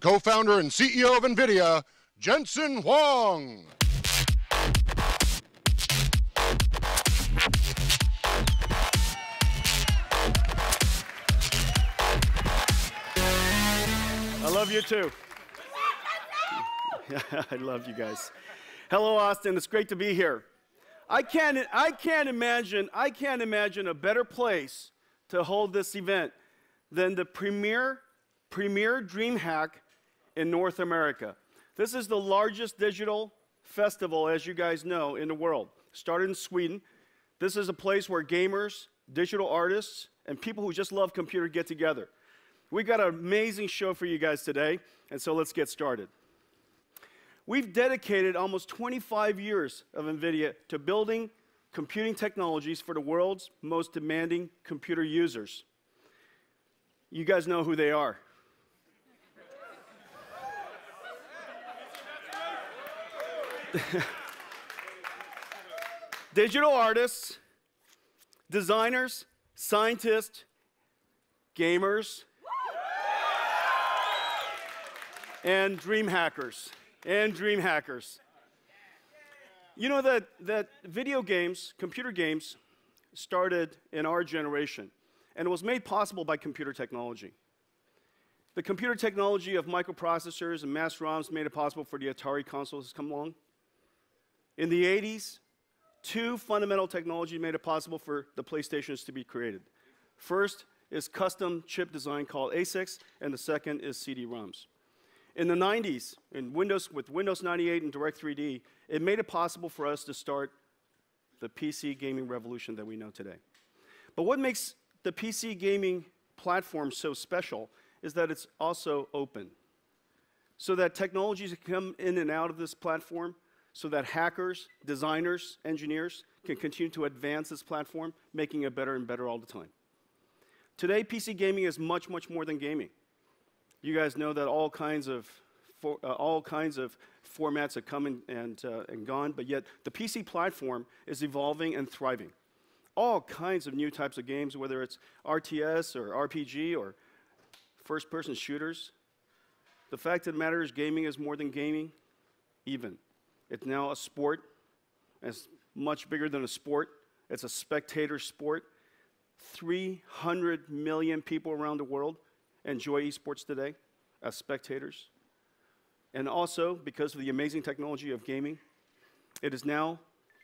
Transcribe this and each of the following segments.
co-founder and CEO of NVIDIA, Jensen Huang. I love you too. I love you guys. Hello, Austin. It's great to be here. I can't, I can't imagine, I can't imagine a better place to hold this event than the premier, premier DreamHack in North America. This is the largest digital festival, as you guys know, in the world. Started in Sweden. This is a place where gamers, digital artists, and people who just love computer get together. We've got an amazing show for you guys today, and so let's get started. We've dedicated almost 25 years of NVIDIA to building computing technologies for the world's most demanding computer users. You guys know who they are. Digital artists, designers, scientists, gamers, and dream hackers. And dream hackers. You know that, that video games, computer games, started in our generation, and it was made possible by computer technology. The computer technology of microprocessors and mask ROMs made it possible for the Atari consoles to come along. In the 80s, two fundamental technologies made it possible for the PlayStations to be created. First is custom chip design called ASICs, and the second is CD-ROMs. In the 90s, in Windows, with Windows 98 and Direct3D, it made it possible for us to start the PC gaming revolution that we know today. But what makes the PC gaming platform so special is that it's also open. So that technologies can come in and out of this platform, so that hackers, designers, engineers can continue to advance this platform, making it better and better all the time. Today, PC gaming is much, much more than gaming. You guys know that all kinds of for, uh, all kinds of formats have come and, and, uh, and gone, but yet the PC platform is evolving and thriving. All kinds of new types of games, whether it's RTS or RPG or first person shooters. The fact of the matter is, gaming is more than gaming, even. It's now a sport. It's much bigger than a sport, it's a spectator sport. 300 million people around the world enjoy esports today as spectators. And also, because of the amazing technology of gaming, it is now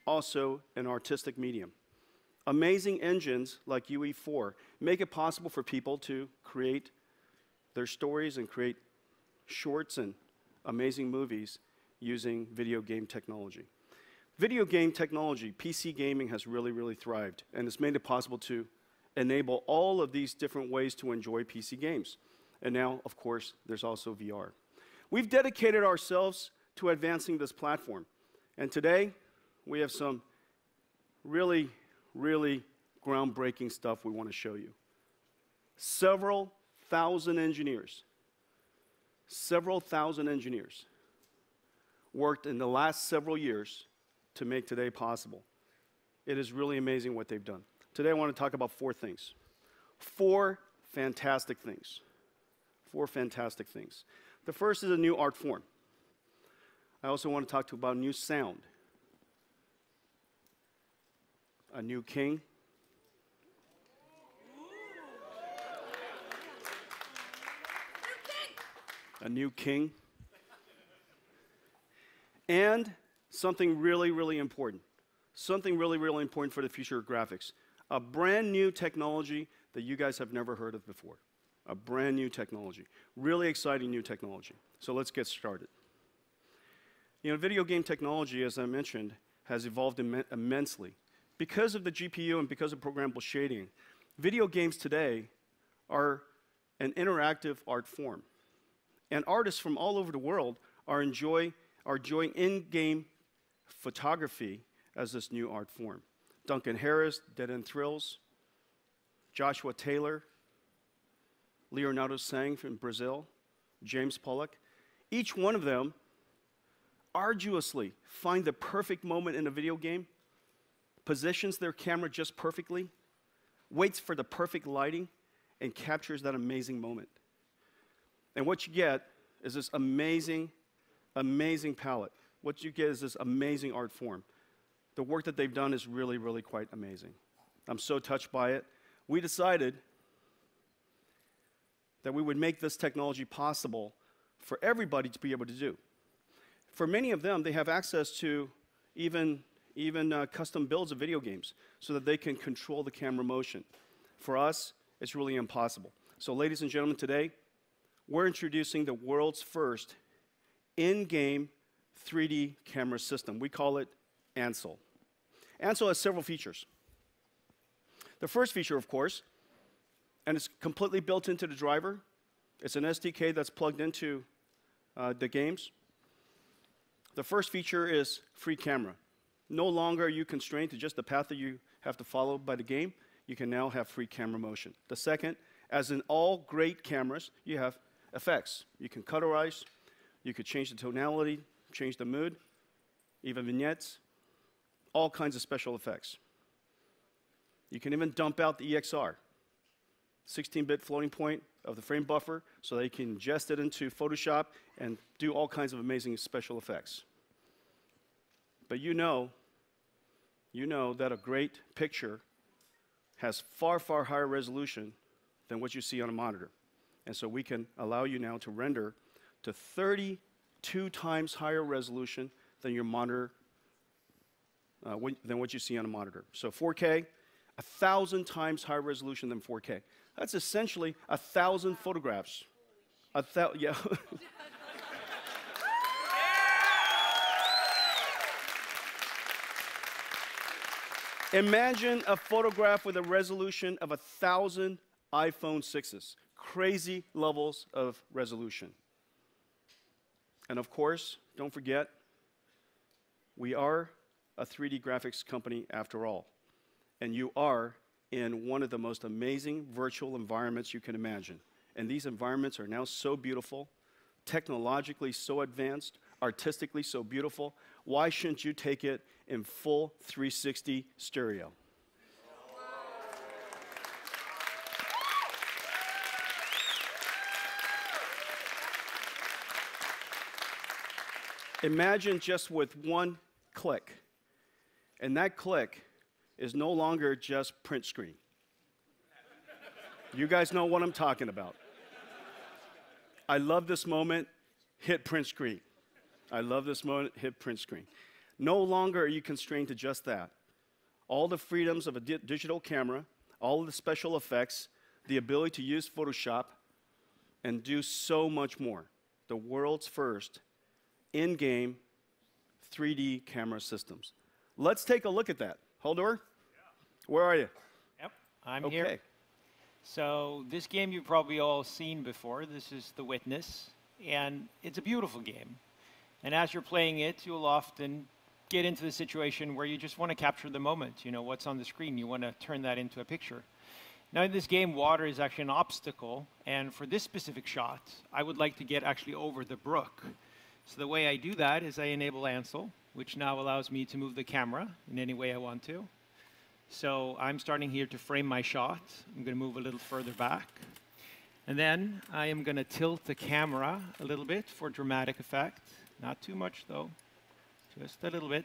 also an artistic medium. Amazing engines like UE4 make it possible for people to create their stories and create shorts and amazing movies using video game technology. Video game technology, PC gaming, has really, really thrived, and it's made it possible to enable all of these different ways to enjoy PC games. And now, of course, there's also VR. We've dedicated ourselves to advancing this platform. And today, we have some really, really groundbreaking stuff we want to show you. Several thousand engineers, several thousand engineers worked in the last several years to make today possible. It is really amazing what they've done. Today, I want to talk about four things. Four fantastic things. Four fantastic things. The first is a new art form. I also want to talk to you about new sound, a new king, a new king, and something really, really important. Something really, really important for the future of graphics. A brand new technology that you guys have never heard of before a brand new technology. Really exciting new technology. So let's get started. You know, video game technology, as I mentioned, has evolved Im immensely. Because of the GPU and because of programmable shading, video games today are an interactive art form. And artists from all over the world are, enjoy, are enjoying in-game photography as this new art form. Duncan Harris, Dead End Thrills, Joshua Taylor, Leonardo Sang from Brazil, James Pollock. Each one of them arduously find the perfect moment in a video game, positions their camera just perfectly, waits for the perfect lighting, and captures that amazing moment. And what you get is this amazing, amazing palette. What you get is this amazing art form. The work that they've done is really, really quite amazing. I'm so touched by it. We decided that we would make this technology possible for everybody to be able to do. For many of them, they have access to even, even uh, custom builds of video games so that they can control the camera motion. For us, it's really impossible. So, ladies and gentlemen, today we're introducing the world's first in game 3D camera system. We call it Ansel. Ansel has several features. The first feature, of course, and it's completely built into the driver, it's an SDK that's plugged into uh, the games. The first feature is free camera. No longer are you constrained to just the path that you have to follow by the game. You can now have free camera motion. The second, as in all great cameras, you have effects. You can colorize, you could change the tonality, change the mood, even vignettes, all kinds of special effects. You can even dump out the EXR, 16-bit floating point of the frame buffer, so that you can ingest it into Photoshop and do all kinds of amazing special effects. But you know, you know that a great picture has far, far higher resolution than what you see on a monitor. And so we can allow you now to render to 32 times higher resolution than your monitor, uh, than what you see on a monitor. So 4K, a thousand times higher resolution than 4K. That's essentially a thousand photographs. A thou- yeah. Imagine a photograph with a resolution of a thousand iPhone 6s. Crazy levels of resolution. And of course, don't forget, we are a 3D graphics company after all. And you are in one of the most amazing virtual environments you can imagine. And these environments are now so beautiful, technologically so advanced, artistically so beautiful. Why shouldn't you take it in full 360 stereo? Imagine just with one click, and that click is no longer just print screen. You guys know what I'm talking about. I love this moment, hit print screen. I love this moment, hit print screen. No longer are you constrained to just that. All the freedoms of a di digital camera, all the special effects, the ability to use Photoshop, and do so much more. The world's first in game 3D camera systems. Let's take a look at that. Haldor, where are you? Yep, I'm Okay. here. So this game you've probably all seen before. This is The Witness, and it's a beautiful game. And as you're playing it, you'll often get into the situation where you just want to capture the moment. You know, what's on the screen, you want to turn that into a picture. Now, in this game, water is actually an obstacle, and for this specific shot, I would like to get actually over the brook. So the way I do that is I enable Ansel, which now allows me to move the camera in any way I want to. So I'm starting here to frame my shot. I'm going to move a little further back. And then I am going to tilt the camera a little bit for dramatic effect. Not too much, though, just a little bit.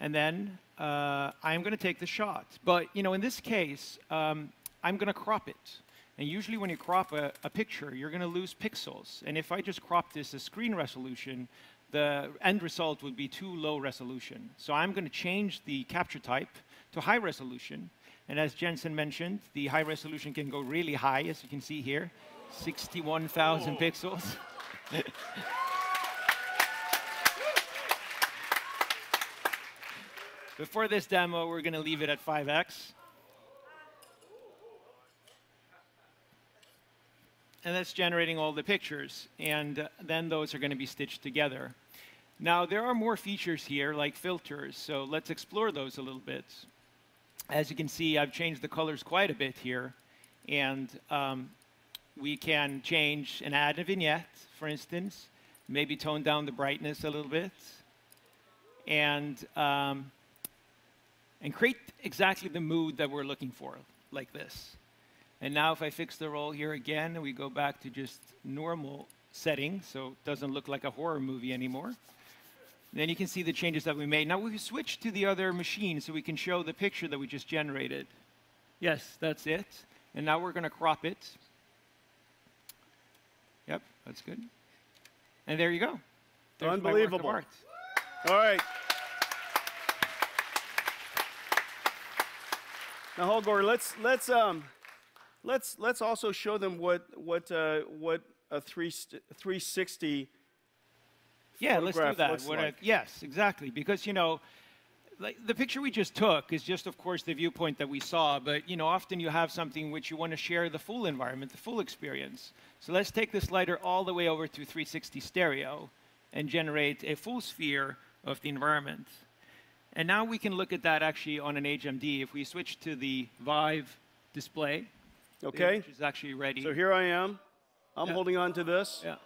And then uh, I'm going to take the shot. But, you know, in this case, um, I'm going to crop it. And usually when you crop a, a picture, you're going to lose pixels. And if I just crop this as screen resolution, the end result would be too low resolution. So I'm going to change the capture type to high resolution. And as Jensen mentioned, the high resolution can go really high, as you can see here, 61,000 pixels. Before this demo, we're going to leave it at 5x. And that's generating all the pictures. And uh, then those are going to be stitched together. Now, there are more features here, like filters, so let's explore those a little bit. As you can see, I've changed the colors quite a bit here, and um, we can change and add a vignette, for instance, maybe tone down the brightness a little bit, and, um, and create exactly the mood that we're looking for, like this. And now if I fix the roll here again, we go back to just normal setting, so it doesn't look like a horror movie anymore. Then you can see the changes that we made. Now we switch to the other machine so we can show the picture that we just generated. Yes, that's it. And now we're going to crop it. Yep, that's good. And there you go. There's Unbelievable. All right. Now, Holgor, let's let's um, let's let's also show them what what uh, what a three 360 Yeah, let's do that. looks What I- like. yes, exactly. Because you know, like the picture we just took is just, of course, the viewpoint that we saw. But you know, often you have something which you want to share the full environment, the full experience. So let's take this slider all the way over to 360 stereo and generate a full sphere of the environment. And now we can look at that actually on an HMD. If we switch to the Vive display, Okay. is actually ready. So here I am. I'm Yeah. holding on to this. yeah.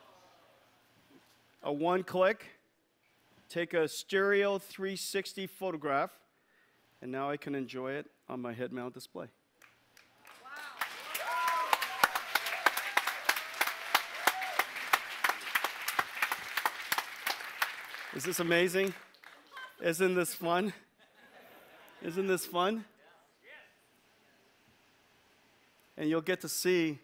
A one click. Take a stereo 360 photograph, and now I can enjoy it on my head mount display. Is this amazing? Isn't this fun? Isn't this fun? And you'll get to see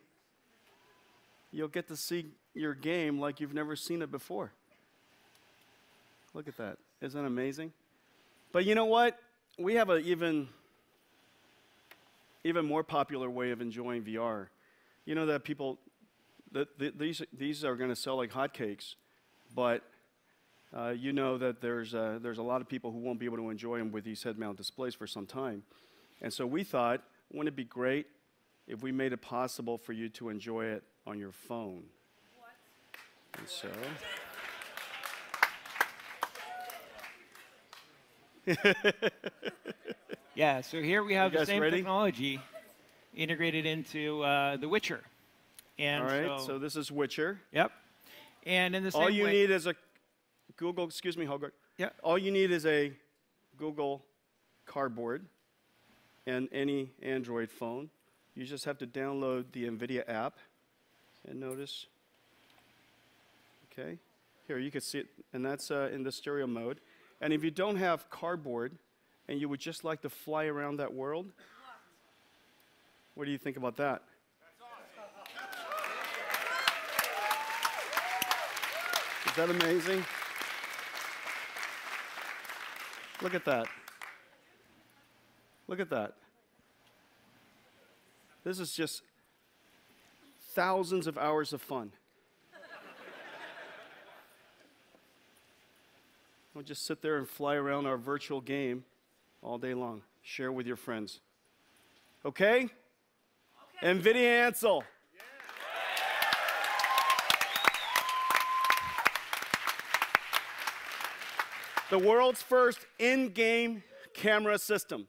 you'll get to see your game like you've never seen it before. Look at that. Isn't that amazing? But you know what? We have an even even more popular way of enjoying VR. You know that people that th- these these are going to sell like hotcakes, but uh, you know that there's uh, there's a lot of people who won't be able to enjoy them with these head mount displays for some time, and so we thought, wouldn't it be great if we made it possible for you to enjoy it on your phone? And so. Yeah, so here we have the same ready? technology integrated into uh, The Witcher. And All right, so, so this is Witcher. yep. And in the same All you way, need is a Google, excuse me, Holgart. Yeah. All you need is a Google Cardboard and any Android phone. You just have to download the NVIDIA app and notice. Okay, here you can see it, and that's uh, in the stereo mode. And if you don't have Cardboard and you would just like to fly around that world, what do you think about that? Is that amazing? Look at that. Look at that. This is just thousands of hours of fun. We'll just sit there and fly around our virtual game all day long. Share with your friends. Okay? NVIDIA Ansel. the world's first in-game camera system.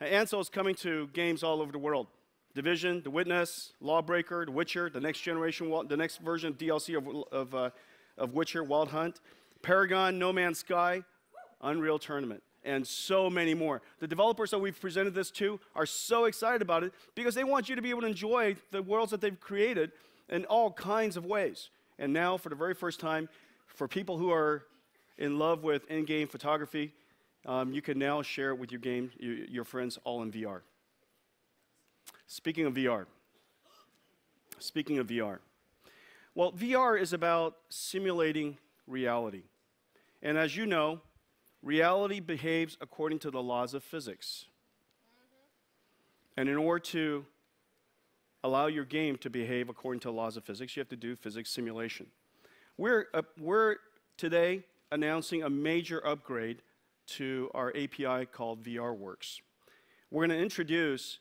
Ansel is coming to games all over the world. Division, The Witness, Lawbreaker, The Witcher, the next generation, the next version of DLC of, of, uh, of Witcher, Wild Hunt, Paragon, No Man's Sky, Unreal Tournament, and so many more. The developers that we've presented this to are so excited about it because they want you to be able to enjoy the worlds that they've created in all kinds of ways. And now, for the very first time, for people who are in love with in-game photography, um, you can now share it with your game, your friends, all in VR. Speaking of VR, speaking of VR, well, VR is about simulating reality. And as you know, reality behaves according to the laws of physics. And in order to allow your game to behave according to the laws of physics, you have to do physics simulation. We're, uh, we're today announcing a major upgrade to our API called VRWorks. We're going to introduce,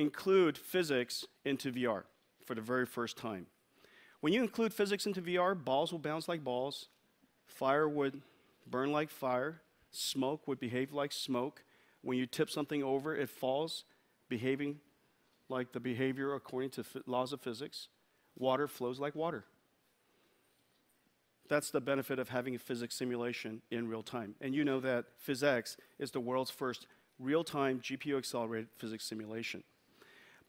include physics into VR for the very first time. When you include physics into VR, balls will bounce like balls, fire would burn like fire, smoke would behave like smoke. When you tip something over, it falls, behaving like the behavior according to laws of physics. Water flows like water. That's the benefit of having a physics simulation in real time. And you know that PhysX is the world's first real time GPU accelerated physics simulation.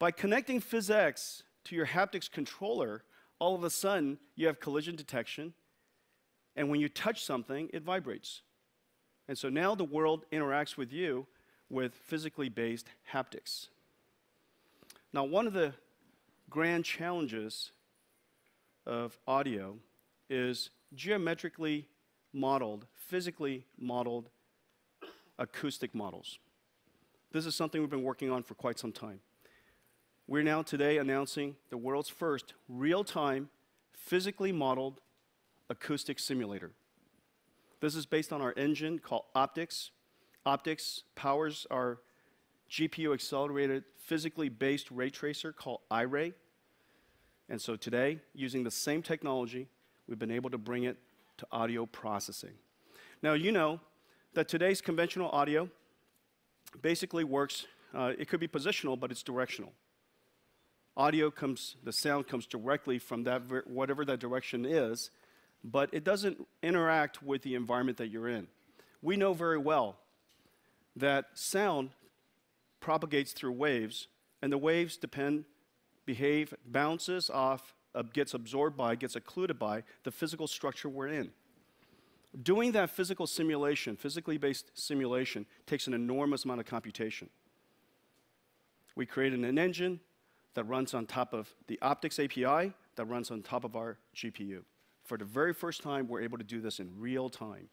By connecting PhysX to your haptics controller, all of a sudden you have collision detection, and when you touch something, it vibrates. And so now the world interacts with you with physically based haptics. Now, one of the grand challenges of audio is geometrically modeled, physically modeled acoustic models. This is something we've been working on for quite some time. We're now today announcing the world's first real time, physically modeled acoustic simulator. This is based on our engine called OptiX. OptiX powers our GPU accelerated physically based ray tracer called Iray. And so today, using the same technology, we've been able to bring it to audio processing. Now, you know that today's conventional audio basically works, uh, it could be positional, but it's directional. Audio comes, the sound comes directly from that, whatever that direction is, but it doesn't interact with the environment that you're in. We know very well that sound propagates through waves, and the waves depend, behave, bounces off, uh, gets absorbed by, gets occluded by the physical structure we're in. Doing that physical simulation, physically based simulation, takes an enormous amount of computation. We created an engine that runs on top of the OptiX API that runs on top of our GPU. For the very first time, we're able to do this in real time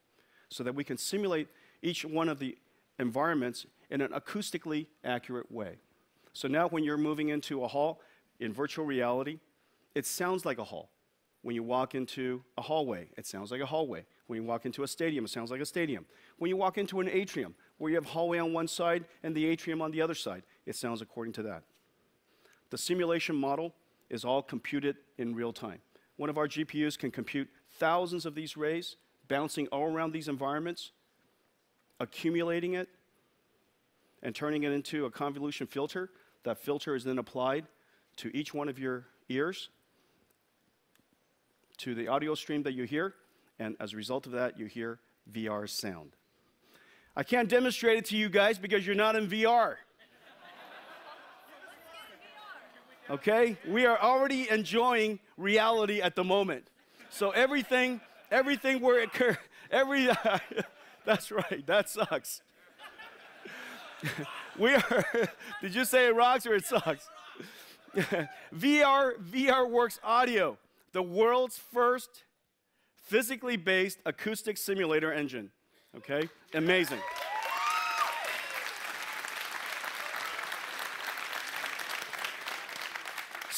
so that we can simulate each one of the environments in an acoustically accurate way. So now, when you're moving into a hall in virtual reality, it sounds like a hall. When you walk into a hallway, it sounds like a hallway. When you walk into a stadium, it sounds like a stadium. When you walk into an atrium, where you have hallway on one side and the atrium on the other side, it sounds according to that. The simulation model is all computed in real time. One of our GPUs can compute thousands of these rays bouncing all around these environments, accumulating it, and turning it into a convolution filter. That filter is then applied to each one of your ears, to the audio stream that you hear, and as a result of that, you hear VR sound. I can't demonstrate it to you guys because you're not in VR. Okay? We are already enjoying reality at the moment. So everything, everything where it occurs, every, that's right, that sucks. we are, did you say it rocks or it sucks? VR, VRWorks Audio, the world's first physically based acoustic simulator engine. Okay? Amazing.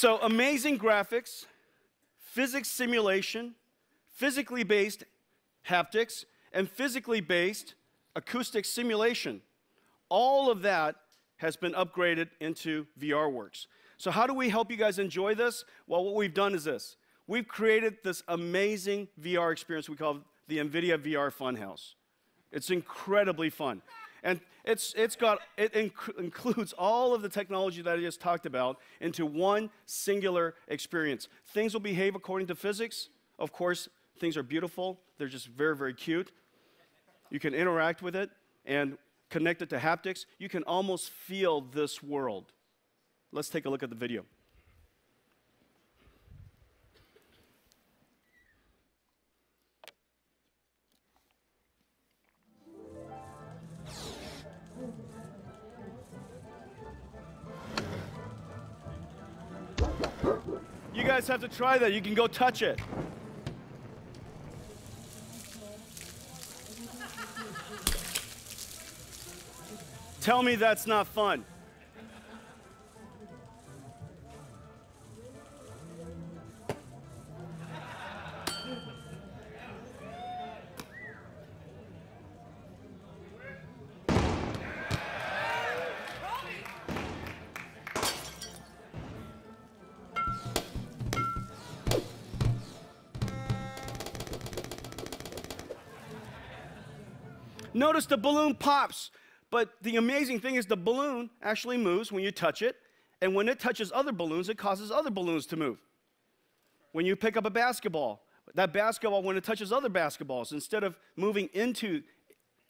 So, amazing graphics, physics simulation, physically based haptics, and physically based acoustic simulation. All of that has been upgraded into VRWorks. So, how do we help you guys enjoy this? Well, what we've done is this we've created this amazing VR experience we call the NVIDIA VR Funhouse. It's incredibly fun. And it's, it's got, it inc- includes all of the technology that I just talked about into one singular experience. Things will behave according to physics. Of course, things are beautiful, they're just very, very cute. You can interact with it and connect it to haptics. You can almost feel this world. Let's take a look at the video. Guys have to try that. You can go touch it. Tell me that's not fun. Notice the balloon pops. But the amazing thing is the balloon actually moves when you touch it, and when it touches other balloons, it causes other balloons to move. When you pick up a basketball, that basketball, when it touches other basketballs, instead of moving into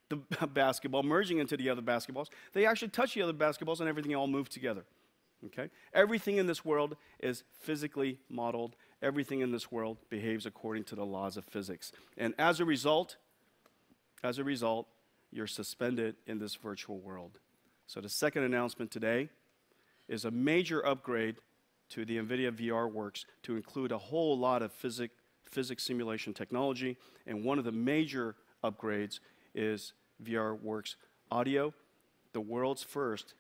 the basketball, merging into the other basketballs, they actually touch the other basketballs and everything all move together. Okay? Everything in this world is physically modeled everything in this world behaves according to the laws of physics. And as a result, as a result, you're suspended in this virtual world. So the second announcement today is a major upgrade to the NVIDIA VRWorks to include a whole lot of physics, physics simulation technology. And one of the major upgrades is VRWorks Audio, the world's first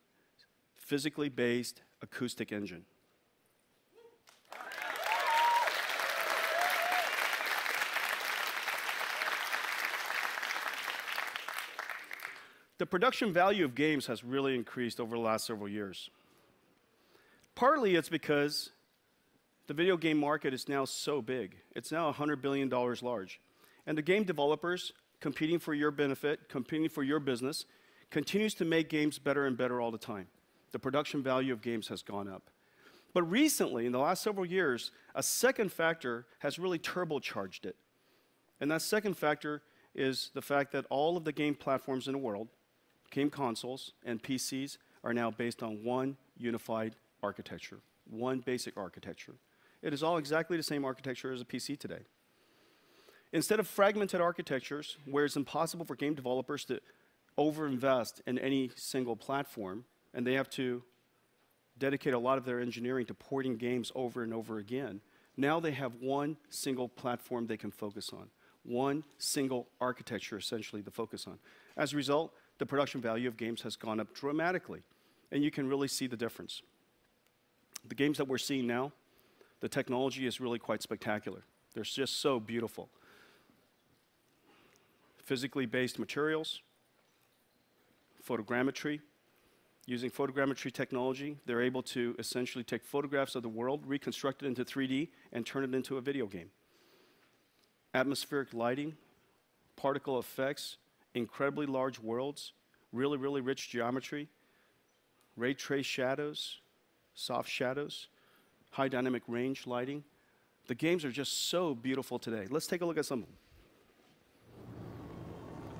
physically based acoustic engine. The production value of games has really increased over the last several years. Partly it's because the video game market is now so big. It's now $100 billion large. And the game developers competing for your benefit, competing for your business, continues to make games better and better all the time. The production value of games has gone up. But recently, in the last several years, a second factor has really turbocharged it. And that second factor is the fact that all of the game platforms in the world, game consoles and PCs, are now based on one unified architecture, one basic architecture. It is all exactly the same architecture as a PC today. Instead of fragmented architectures, where it's impossible for game developers to overinvest in any single platform, and they have to dedicate a lot of their engineering to porting games over and over again, now they have one single platform they can focus on, one single architecture essentially to focus on. As a result, the production value of games has gone up dramatically, and you can really see the difference. The games that we're seeing now, the technology is really quite spectacular. They're just so beautiful physically based materials, photogrammetry. Using photogrammetry technology, they're able to essentially take photographs of the world, reconstruct it into 3D, and turn it into a video game. Atmospheric lighting, particle effects, incredibly large worlds, really, really rich geometry, ray trace shadows, soft shadows, high dynamic range lighting. The games are just so beautiful today. Let's take a look at some.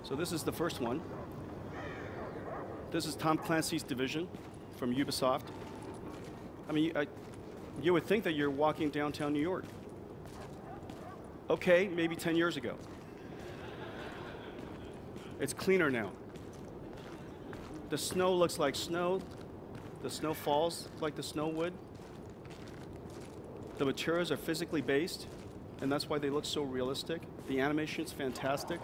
So this is the first one. This is Tom Clancy's division from Ubisoft. I mean, I, you would think that you're walking downtown New York. Okay, maybe 10 years ago. It's cleaner now. The snow looks like snow. The snow falls like the snow would. The materials are physically based, and that's why they look so realistic. The animation is fantastic.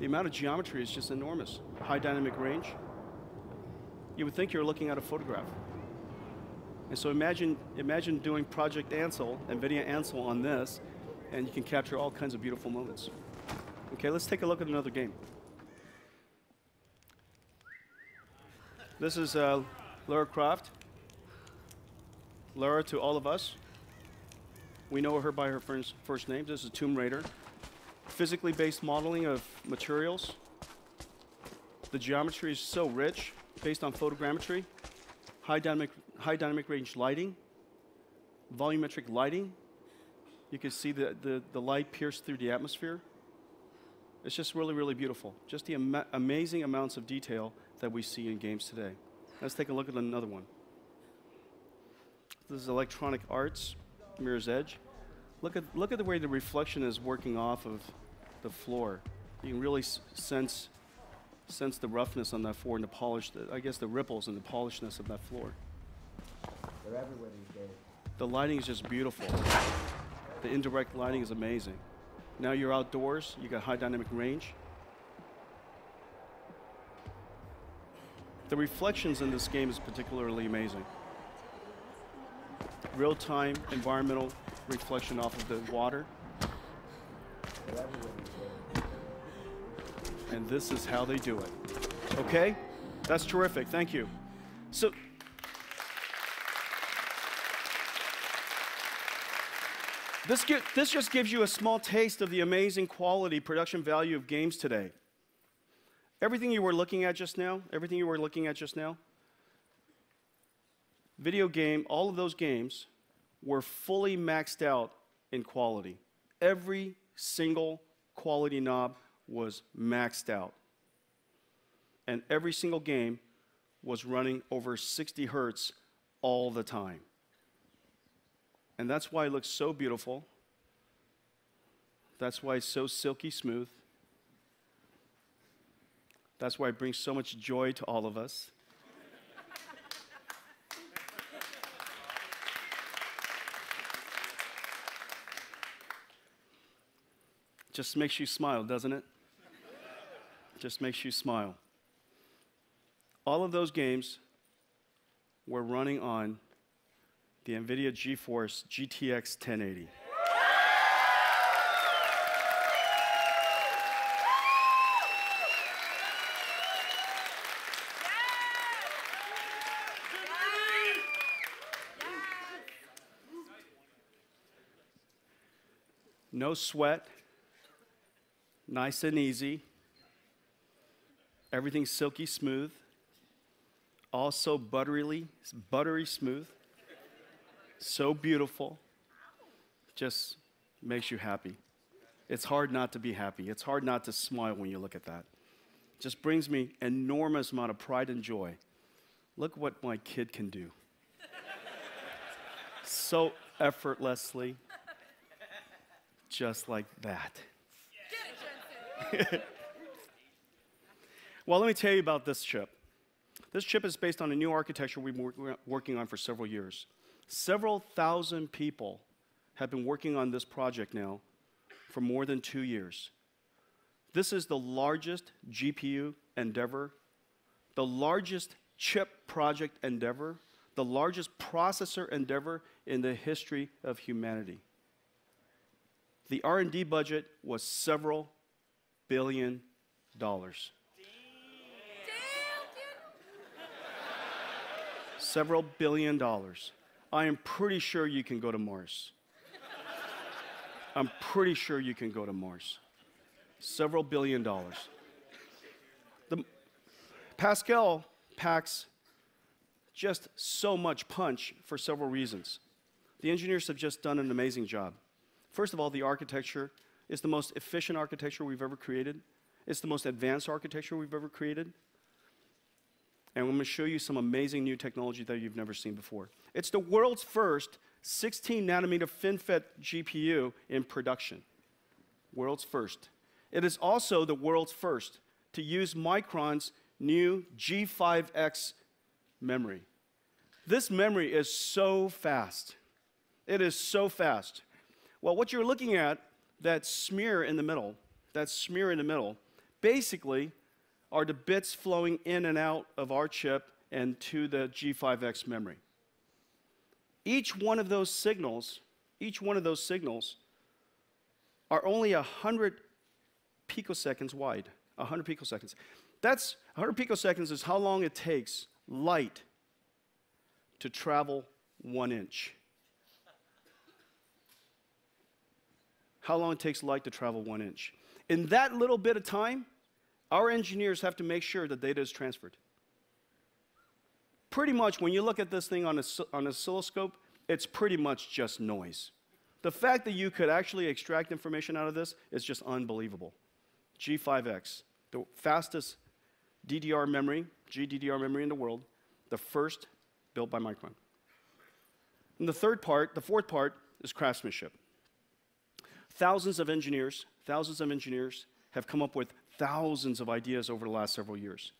The amount of geometry is just enormous. High dynamic range. You would think you're looking at a photograph. And so imagine, imagine doing Project Ansel, NVIDIA Ansel on this, and you can capture all kinds of beautiful moments. Okay, let's take a look at another game. This is uh, Lara Croft. Lara to all of us. We know her by her first, first name. This is Tomb Raider physically based modeling of materials. The geometry is so rich, based on photogrammetry, high dynamic, high dynamic range lighting, volumetric lighting. You can see the, the, the light pierce through the atmosphere. It's just really, really beautiful. Just the ama amazing amounts of detail that we see in games today. Let's take a look at another one. This is Electronic Arts, Mirror's Edge. Look at, look at the way the reflection is working off of the floor. You can really sense, sense the roughness on that floor and the polish, the, I guess the ripples and the polishness of that floor. They're everywhere these days. The lighting is just beautiful. The indirect lighting is amazing. Now you're outdoors, you got high dynamic range. The reflections in this game is particularly amazing. Real-time environmental reflection off of the water. And this is how they do it. Okay? That's terrific. Thank you. So, this, this just gives you a small taste of the amazing quality production value of games today. Everything you were looking at just now, everything you were looking at just now, video game, all of those games were fully maxed out in quality. Every single quality knob was maxed out. And every single game was running over 60 hertz all the time. And that's why it looks so beautiful. That's why it's so silky smooth. That's why it brings so much joy to all of us. Just makes you smile, doesn't it? Just makes you smile. All of those games were running on the NVIDIA GeForce GTX 1080. No sweat, nice and easy. Everything silky smooth. Also butterily, buttery smooth. So beautiful. Just makes you happy. It's hard not to be happy. It's hard not to smile when you look at that. Just brings me enormous amount of pride and joy. Look what my kid can do. so effortlessly, just like that. well, let me tell you about this chip. This chip is based on a new architecture we've been working on for several years. Several thousand people have been working on this project now for more than two years. This is the largest GPU endeavor, the largest chip project endeavor, the largest processor endeavor in the history of humanity. The R&D budget was several billion dollars. several billion dollars. I am pretty sure you can go to Mars. I'm pretty sure you can go to Mars. Several billion dollars. The Pascal packs just so much punch for several reasons. The engineers have just done an amazing job. First of all, the architecture is the most efficient architecture we've ever created. It's the most advanced architecture we've ever created. And I'm going to show you some amazing new technology that you've never seen before. It's the world's first 16 nanometer FinFET GPU in production. World's first. It is also the world's first to use Micron's new G5X memory. This memory is so fast. It is so fast. Well, what you're looking at, that smear in the middle, that smear in the middle, basically are the bits flowing in and out of our chip and to the G5X memory. Each one of those signals, each one of those signals are only 100 picoseconds wide. 100 picoseconds. That's 100 picoseconds is how long it takes light to travel one inch. How long it takes light to travel one inch. In that little bit of time, our engineers have to make sure the data is transferred. Pretty much, when you look at this thing on, a, on an oscilloscope, it's pretty much just noise. The fact that you could actually extract information out of this is just unbelievable. G5X, the fastest DDR memory, GDDR memory in the world, the first built by Micron. And the third part, the fourth part, is craftsmanship. Thousands of engineers, thousands of engineers have come up with thousands of ideas over the last several years.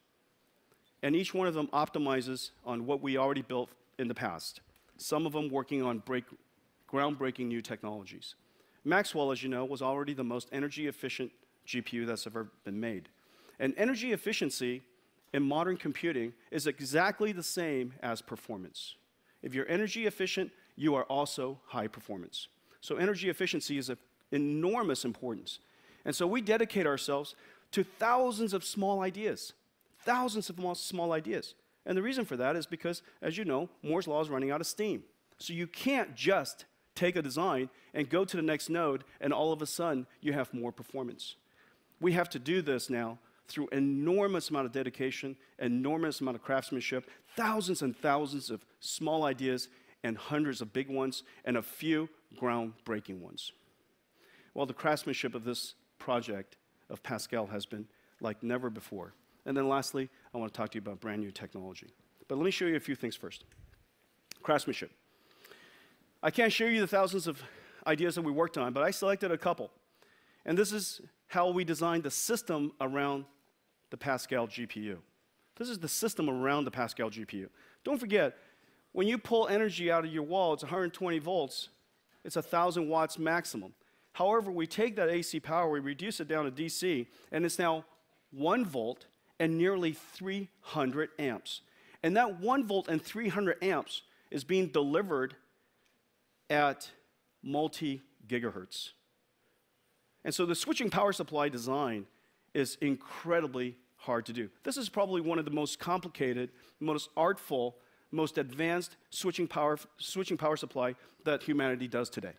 And each one of them optimizes on what we already built in the past, some of them working on break, groundbreaking new technologies. Maxwell, as you know, was already the most energy efficient GPU that's ever been made. And energy efficiency in modern computing is exactly the same as performance. If you're energy efficient, you are also high performance. So energy efficiency is of enormous importance. And so we dedicate ourselves to thousands of small ideas, thousands of small ideas. And the reason for that is because, as you know, Moore's law is running out of steam. So you can't just take a design and go to the next node and all of a sudden you have more performance. We have to do this now through enormous amount of dedication, enormous amount of craftsmanship, thousands and thousands of small ideas and hundreds of big ones and a few groundbreaking ones. Well, the craftsmanship of this project of Pascal has been like never before. And then lastly, I want to talk to you about brand new technology. But let me show you a few things first. Craftsmanship. I can't show you the thousands of ideas that we worked on, but I selected a couple. And this is how we designed the system around the Pascal GPU. This is the system around the Pascal GPU. Don't forget, when you pull energy out of your wall, it's 120 volts, it's 1,000 watts maximum. However, we take that AC power, we reduce it down to DC, and it's now 1 volt and nearly 300 amps. And that 1 volt and 300 amps is being delivered at multi gigahertz. And so the switching power supply design is incredibly hard to do. This is probably one of the most complicated, most artful, most advanced switching power, switching power supply that humanity does today.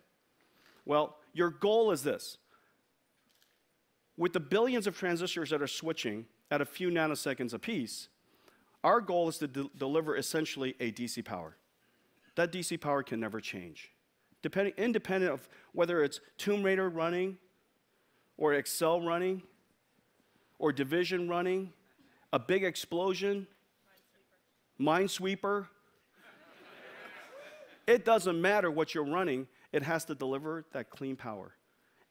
Well, your goal is this. With the billions of transistors that are switching at a few nanoseconds apiece, our goal is to de deliver essentially a DC power. That DC power can never change. Depending, independent of whether it's Tomb Raider running, or Excel running, or Division running, a big explosion, Minesweeper. it doesn't matter what you're running, it has to deliver that clean power.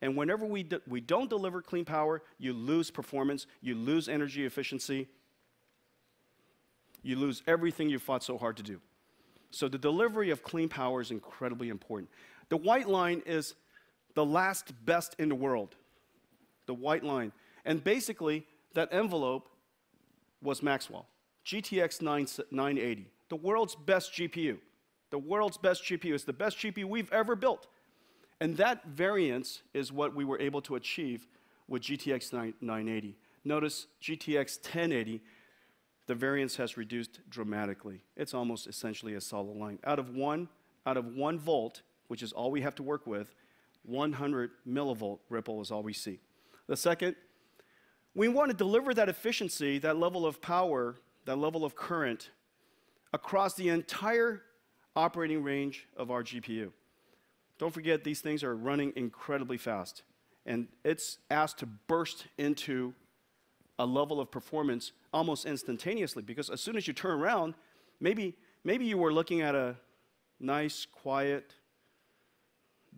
And whenever we, do, we don't deliver clean power, you lose performance, you lose energy efficiency, you lose everything you fought so hard to do. So the delivery of clean power is incredibly important. The white line is the last best in the world. The white line. And basically, that envelope was Maxwell. GTX 9, 980, the world's best GPU. The world's best GPU. It's the best GPU we've ever built. And that variance is what we were able to achieve with GTX 980. Notice GTX 1080, the variance has reduced dramatically. It's almost essentially a solid line. Out of one, out of one volt, which is all we have to work with, 100 millivolt ripple is all we see. The second, we want to deliver that efficiency, that level of power, that level of current across the entire operating range of our GPU. Don't forget, these things are running incredibly fast. And it's asked to burst into a level of performance almost instantaneously because as soon as you turn around, maybe, maybe you were looking at a nice, quiet,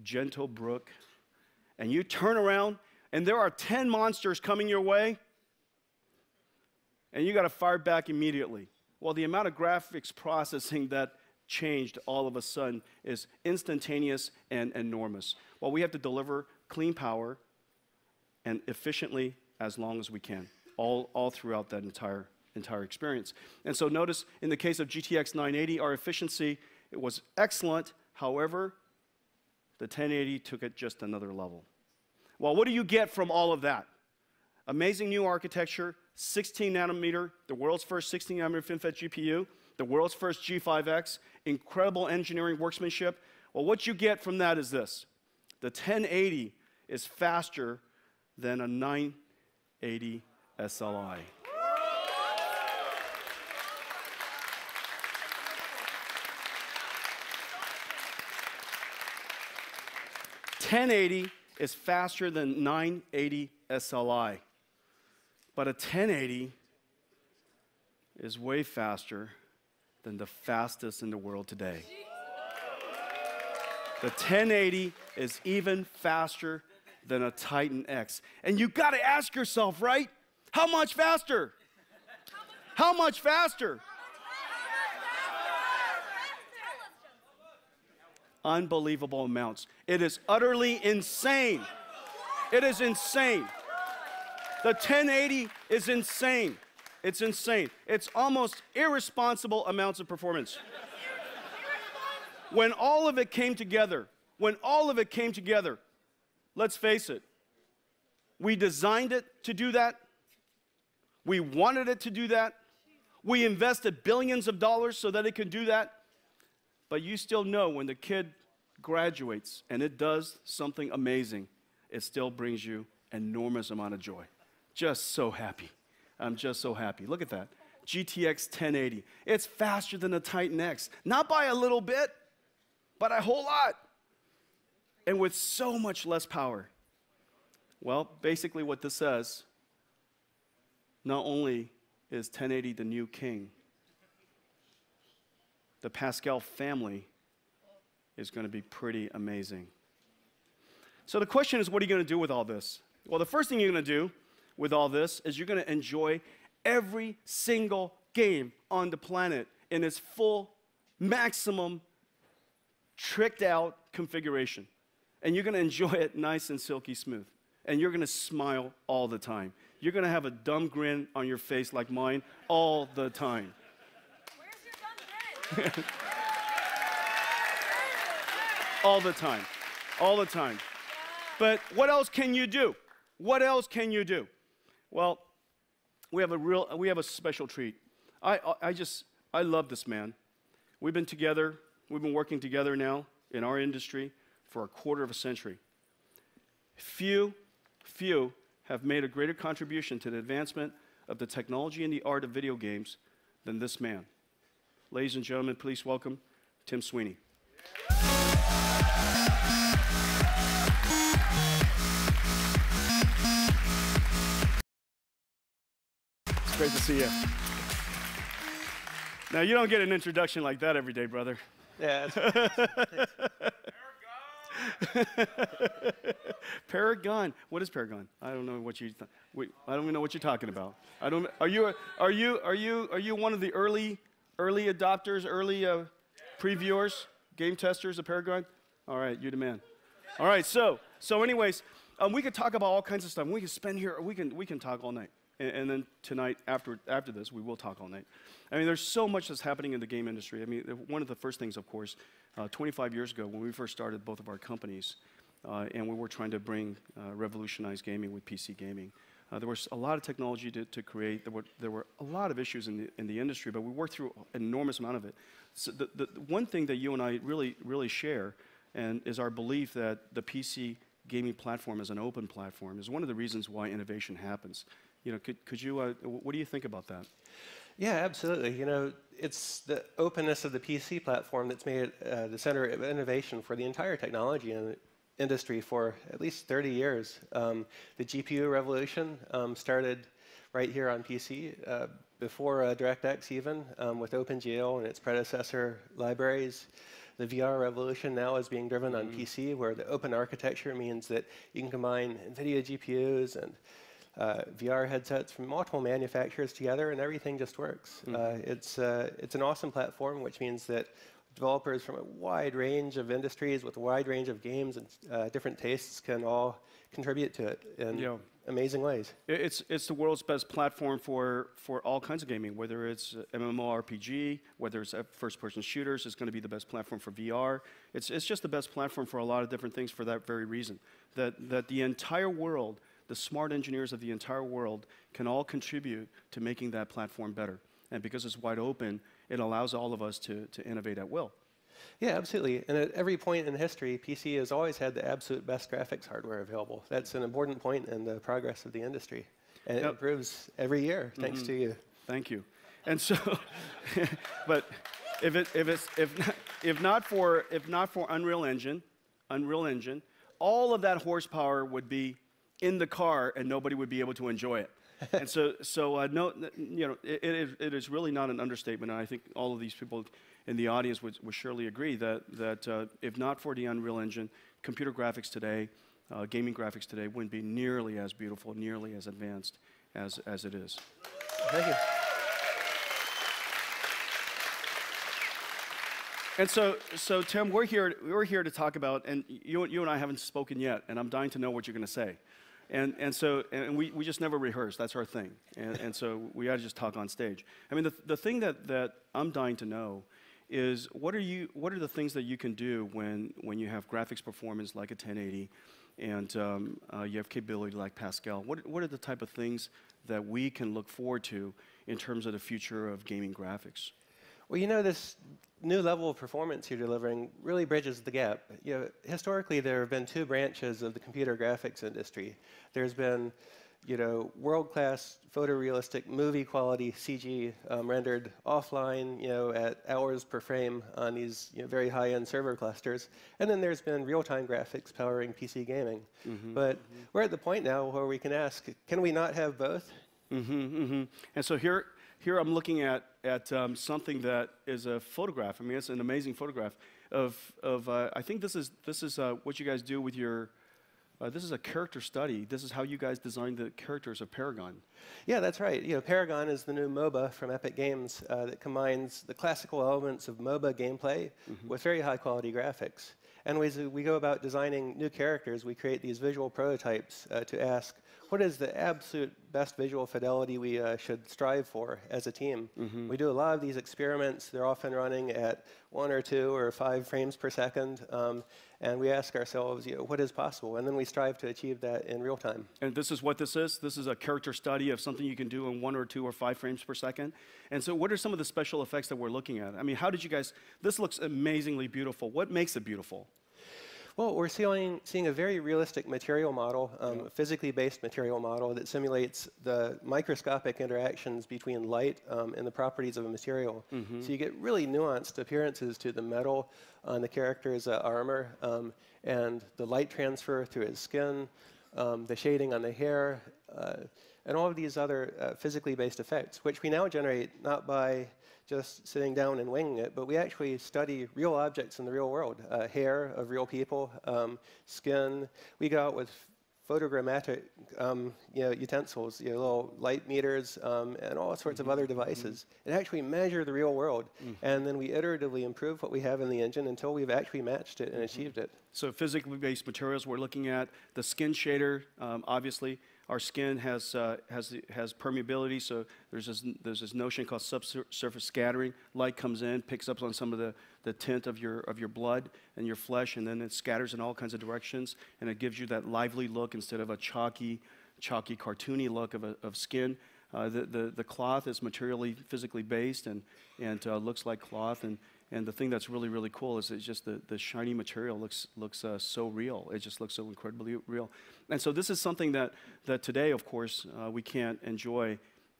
gentle brook, and you turn around and there are 10 monsters coming your way, and you got to fire back immediately. Well, the amount of graphics processing that changed all of a sudden is instantaneous and enormous. Well, we have to deliver clean power and efficiently as long as we can, all, all throughout that entire, entire experience. And so notice in the case of GTX 980, our efficiency it was excellent. However, the 1080 took it just another level. Well, what do you get from all of that? Amazing new architecture, 16 nanometer, the world's first 16 nanometer FinFET GPU, the world's first G5X, incredible engineering workmanship. Well, what you get from that is this the 1080 is faster than a 980 SLI. Ten eighty is faster than 980 SLI. But a 1080 is way faster than the fastest in the world today. The 1080 is even faster than a Titan X. And you got to ask yourself, right? How much faster? How much faster? Unbelievable amounts. It is utterly insane. It is insane. The 1080 is insane. It's insane. It's almost irresponsible amounts of performance. When all of it came together, when all of it came together, let's face it, we designed it to do that. We wanted it to do that. We invested billions of dollars so that it could do that. But you still know when the kid graduates and it does something amazing, it still brings you enormous amount of joy. Just so happy. I'm just so happy. Look at that. GTX 1080. It's faster than the Titan X. Not by a little bit, but a whole lot. And with so much less power. Well, basically, what this says not only is 1080 the new king, the Pascal family is going to be pretty amazing. So the question is, what are you going to do with all this? Well, the first thing you're going to do with all this is you're going to enjoy every single game on the planet in its full, maximum, tricked out configuration. And you're going to enjoy it nice and silky smooth. And you're going to smile all the time. You're going to have a dumb grin on your face like mine all the time. Where's your dumb grin? all the time. All the time. But what else can you do? What else can you do? Well, we have a real we have a special treat. I I just I love this man. We've been together, we've been working together now in our industry for a quarter of a century. Few, few have made a greater contribution to the advancement of the technology and the art of video games than this man. Ladies and gentlemen, please welcome Tim Sweeney. Great to see you. Now, you don't get an introduction like that every day, brother. Yeah, it's- Paragon. What is Paragon? I don't know what you. Th- wait, I don't even know what you're talking about. I don't. Are you? Are you? Are you? Are you one of the early, early adopters, early uh, previewers, game testers of Paragon? All right, you demand. All right. So, so, anyways, um, we could talk about all kinds of stuff. We could spend here. We can. We can talk all night. And, and then tonight, after after this, we will talk all night. I mean, there's so much that's happening in the game industry. I mean, one of the first things, of course, uh, 25 years ago when we first started both of our companies, uh, and we were trying to bring uh, revolutionize gaming with PC gaming. Uh, there was a lot of technology to, to create. There were, there were a lot of issues in the, in the industry, but we worked through an enormous amount of it. So the, the one thing that you and I really, really share and is our belief that the PC gaming platform is an open platform is one of the reasons why innovation happens. You know, could, could you, uh, what do you think about that? yeah, absolutely. You know, it's the openness of the PC platform that's made it uh, the center of innovation for the entire technology in industry for at least 30 years. Um, the GPU revolution um, started right here on PC uh, before uh, DirectX even um, with OpenGL and its predecessor libraries. The VR revolution now is being driven on PC, where the open architecture means that you can combine NVIDIA GPUs and uh, VR headsets from multiple manufacturers together, and everything just works. Uh, it's, uh, it's an awesome platform, which means that developers from a wide range of industries with a wide range of games and uh, different tastes can all contribute to it in Yeah. amazing ways. It's, it's the world's best platform for, for all kinds of gaming, whether it's MMORPG, whether it's uh, first-person shooters, it's going to be the best platform for VR. It's, it's just the best platform for a lot of different things for that very reason. That, that the entire world, the smart engineers of the entire world, can all contribute to making that platform better. And because it's wide open, it allows all of us to, to innovate at will. Yeah, absolutely. And at every point in history, PC has always had the absolute best graphics hardware available. That's an important point in the progress of the industry. And it improves every year, thanks mm-hmm. to you. Thank you. And so, but if it if it's if not, if not for if not for Unreal Engine, Unreal Engine, all of that horsepower would be in the car and nobody would be able to enjoy it. and so so uh, no you know it, it, is- it is really not an understatement. And I think all of these people in the audience would, would surely agree that that uh, if not for the Unreal Engine, computer graphics today. Uh, gaming graphics today wouldn't be nearly as beautiful, nearly as advanced as, as it is. Thank you. And so, so Tim, we're here, we're here to talk about, and you, you and I haven't spoken yet, and I'm dying to know what you're going to say. And, and so, and we, we just never rehearse. That's our thing. And, and so we got to just talk on stage. I mean, the, the thing that, that I'm dying to know is what are, you, what are the things that you can do when, when you have graphics performance like a 1080 and um, uh, you have capability like Pascal? What, what are the type of things that we can look forward to in terms of the future of gaming graphics? Well, you know, this new level of performance you're delivering really bridges the gap. You know, historically, there have been two branches of the computer graphics industry. There's been, you know, world-class photorealistic movie quality CG um, rendered offline, you know, at hours per frame on these you know, very high-end server clusters. And then there's been real-time graphics powering PC gaming. But we're at the point now where we can ask, can we not have both? Mm-hmm, mm-hmm. And so here, here I'm looking at, at um, something that is a photograph. I mean, it's an amazing photograph of, of uh, I think this is, this is uh, what you guys do with your, uh, this is a character study. This is how you guys designed the characters of Paragon. Yeah, that's right. You know, Paragon is the new MOBA from Epic Games uh, that combines the classical elements of MOBA gameplay with very high quality graphics. And as we go about designing new characters, we create these visual prototypes uh, to ask what is the absolute best visual fidelity we uh, should strive for as a team. We do a lot of these experiments. They're often running at one or two or five frames per second. Um, and we ask ourselves, you know, what is possible? And then we strive to achieve that in real time. And this is what this is. This is a character study of something you can do in one or two or five frames per second. And so, what are some of the special effects that we're looking at? I mean, how did you guys? This looks amazingly beautiful. What makes it beautiful? Well, we're seeing, seeing a very realistic material model, um, a physically based material model that simulates the microscopic interactions between light um, and the properties of a material. So you get really nuanced appearances to the metal on the character's uh, armor um, and the light transfer through his skin, um, the shading on the hair, uh, and all of these other uh, physically based effects, which we now generate not by just sitting down and winging it, but we actually study real objects in the real world uh, hair of real people, um, skin. We go out with photogrammetric um, you know, utensils, you know, little light meters, um, and all sorts of other devices, and actually measure the real world. And then we iteratively improve what we have in the engine until we've actually matched it and achieved it. So, physically based materials, we're looking at the skin shader. Um, obviously, our skin has, uh, has, has permeability, so there's this, there's this notion called subsurface scattering. Light comes in, picks up on some of the, the tint of your, of your blood and your flesh, and then it scatters in all kinds of directions, and it gives you that lively look instead of a chalky, chalky, cartoony look of, a, of skin. Uh, the, the, the cloth is materially, physically based and, and uh, looks like cloth. And, and the thing that's really, really cool is it's just the, the shiny material looks, looks uh, so real. It just looks so incredibly real. And so this is something that, that today, of course, uh, we can't enjoy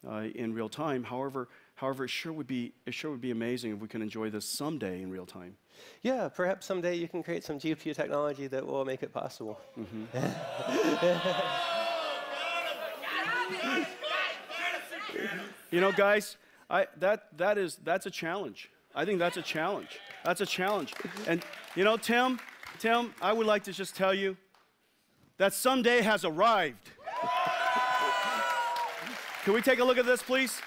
uh, in real time. However, however, it sure would be it sure would be amazing if we can enjoy this someday in real time. Yeah, perhaps someday you can create some GPU technology that will make it possible. You know, guys, I, that, that is, that's a challenge. I think that's a challenge. That's a challenge. Mm-hmm. And, you know, Tim, Tim, I would like to just tell you that someday has arrived. Can we take a look at this, please?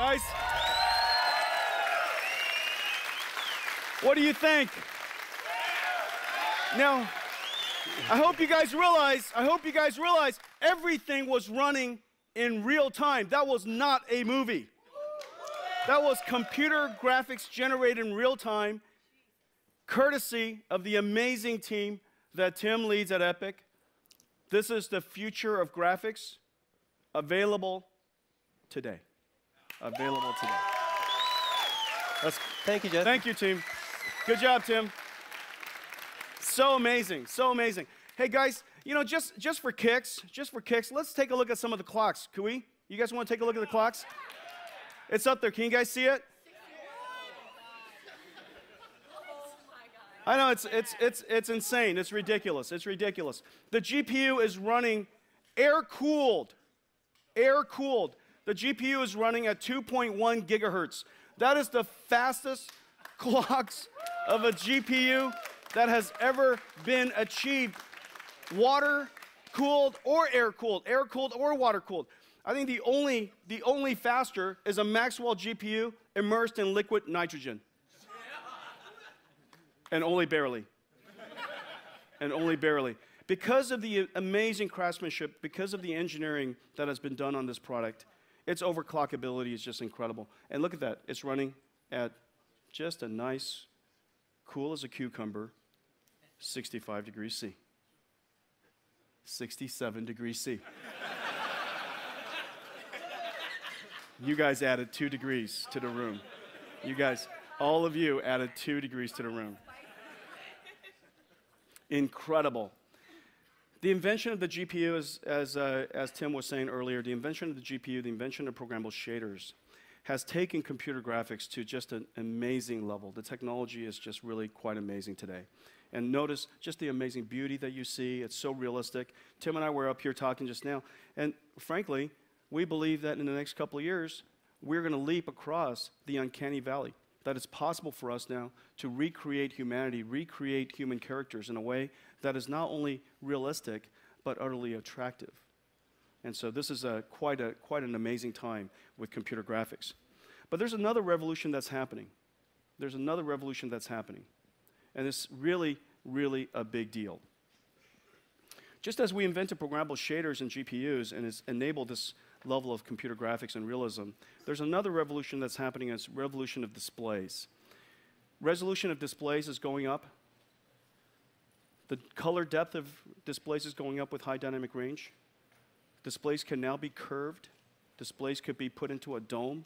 Guys, what do you think? Now, I hope you guys realize, I hope you guys realize everything was running in real time. That was not a movie. That was computer graphics generated in real time, courtesy of the amazing team that Tim leads at Epic. This is the future of graphics available today. Available today. That's, thank you, Jeff. Thank you, team. Good job, Tim. So amazing, so amazing. Hey guys, you know, just just for kicks, just for kicks, let's take a look at some of the clocks. Can we? You guys want to take a look at the clocks? It's up there. Can you guys see it? Oh my god. I know it's it's it's it's insane. It's ridiculous. It's ridiculous. The GPU is running air cooled. Air cooled. The GPU is running at 2.1 gigahertz. That is the fastest clocks of a GPU that has ever been achieved. Water cooled or air cooled, air cooled or water cooled. I think the only, the only faster is a Maxwell GPU immersed in liquid nitrogen. and only barely. and only barely. Because of the amazing craftsmanship, because of the engineering that has been done on this product, its overclockability is just incredible. And look at that, it's running at just a nice, cool as a cucumber, 65 degrees C. 67 degrees C. you guys added two degrees to the room. You guys, all of you added two degrees to the room. Incredible. The invention of the GPU, is, as, uh, as Tim was saying earlier, the invention of the GPU, the invention of programmable shaders, has taken computer graphics to just an amazing level. The technology is just really quite amazing today. And notice just the amazing beauty that you see. It's so realistic. Tim and I were up here talking just now, and frankly, we believe that in the next couple of years, we're going to leap across the uncanny valley. That it's possible for us now to recreate humanity, recreate human characters in a way that is not only realistic, but utterly attractive. And so this is a, quite, a, quite an amazing time with computer graphics. But there's another revolution that's happening. There's another revolution that's happening. And it's really, really a big deal. Just as we invented programmable shaders and GPUs and has enabled this level of computer graphics and realism, there's another revolution that's happening, and it's revolution of displays. Resolution of displays is going up. The color depth of displays is going up with high dynamic range. Displays can now be curved. Displays could be put into a dome.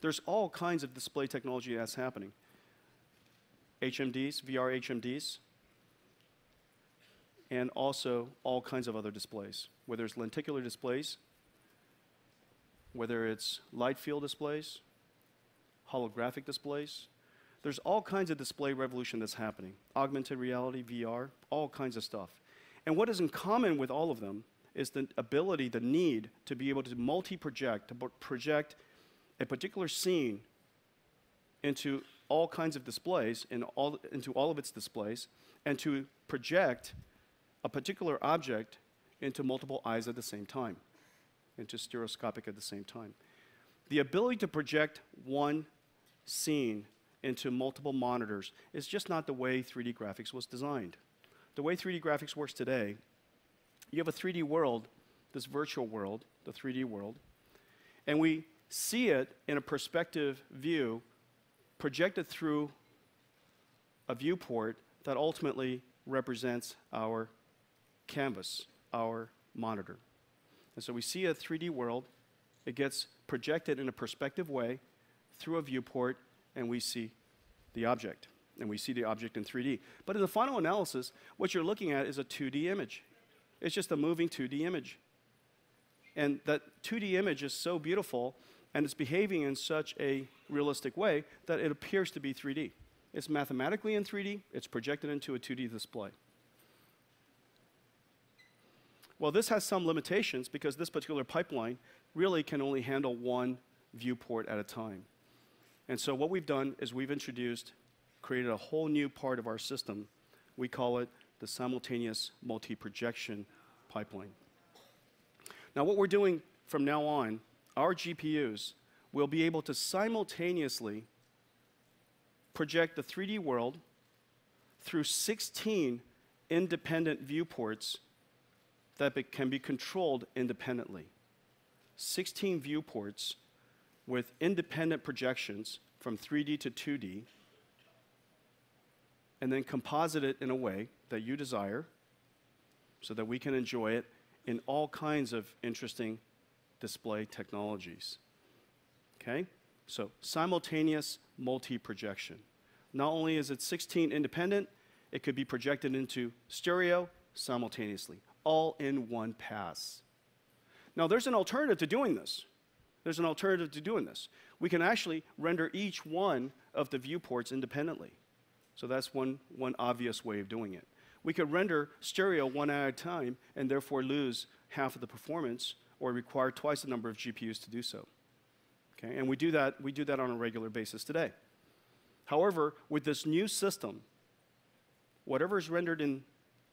There's all kinds of display technology that's happening. HMDs, VR HMDs, and also all kinds of other displays, whether it's lenticular displays, whether it's light field displays, holographic displays. There's all kinds of display revolution that's happening. Augmented reality, VR, all kinds of stuff. And what is in common with all of them is the ability, the need to be able to multi-project, to project a particular scene into all kinds of displays, in all, into all of its displays, and to project a particular object into multiple eyes at the same time, into stereoscopic at the same time. The ability to project one scene into multiple monitors is just not the way 3D graphics was designed. The way 3D graphics works today you have a 3D world, this virtual world, the 3D world, and we see it in a perspective view projected through a viewport that ultimately represents our canvas, our monitor. And so we see a 3D world, it gets projected in a perspective way through a viewport, and we see the object. And we see the object in 3D. But in the final analysis, what you're looking at is a 2D image. It's just a moving 2D image. And that 2D image is so beautiful and it's behaving in such a realistic way that it appears to be 3D. It's mathematically in 3D, it's projected into a 2D display. Well, this has some limitations because this particular pipeline really can only handle one viewport at a time. And so what we've done is we've introduced, created a whole new part of our system. We call it the simultaneous multi-projection pipeline. Now what we're doing from now on, our GPUs will be able to simultaneously project the 3D world through 16 independent viewports that be can be controlled independently. 16 viewports with independent projections from 3D to 2D, and then composite it in a way that you desire so that we can enjoy it in all kinds of interesting display technologies. Okay? So, simultaneous multi projection. Not only is it 16 independent, it could be projected into stereo simultaneously, all in one pass. Now, there's an alternative to doing this. There's an alternative to doing this. We can actually render each one of the viewports independently. So that's one, one obvious way of doing it. We could render stereo one at a time and therefore lose half of the performance or require twice the number of GPUs to do so. Okay? And we do that, we do that on a regular basis today. However, with this new system, whatever is rendered in,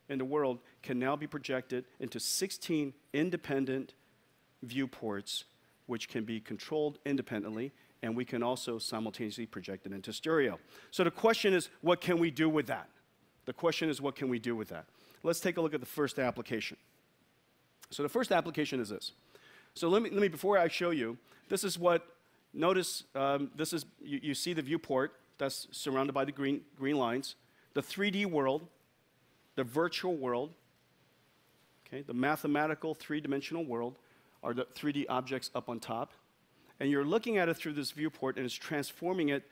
in the world can now be projected into 16 independent viewports, which can be controlled independently, and we can also simultaneously project it into stereo. So the question is, what can we do with that? The question is, what can we do with that? Let's take a look at the first application. So the first application is this. So let me, let me before I show you, this is what, notice um, this is, you, you see the viewport that's surrounded by the green, green lines, the 3D world, the virtual world, okay, the mathematical three-dimensional world are the 3D objects up on top. And you're looking at it through this viewport and it's transforming it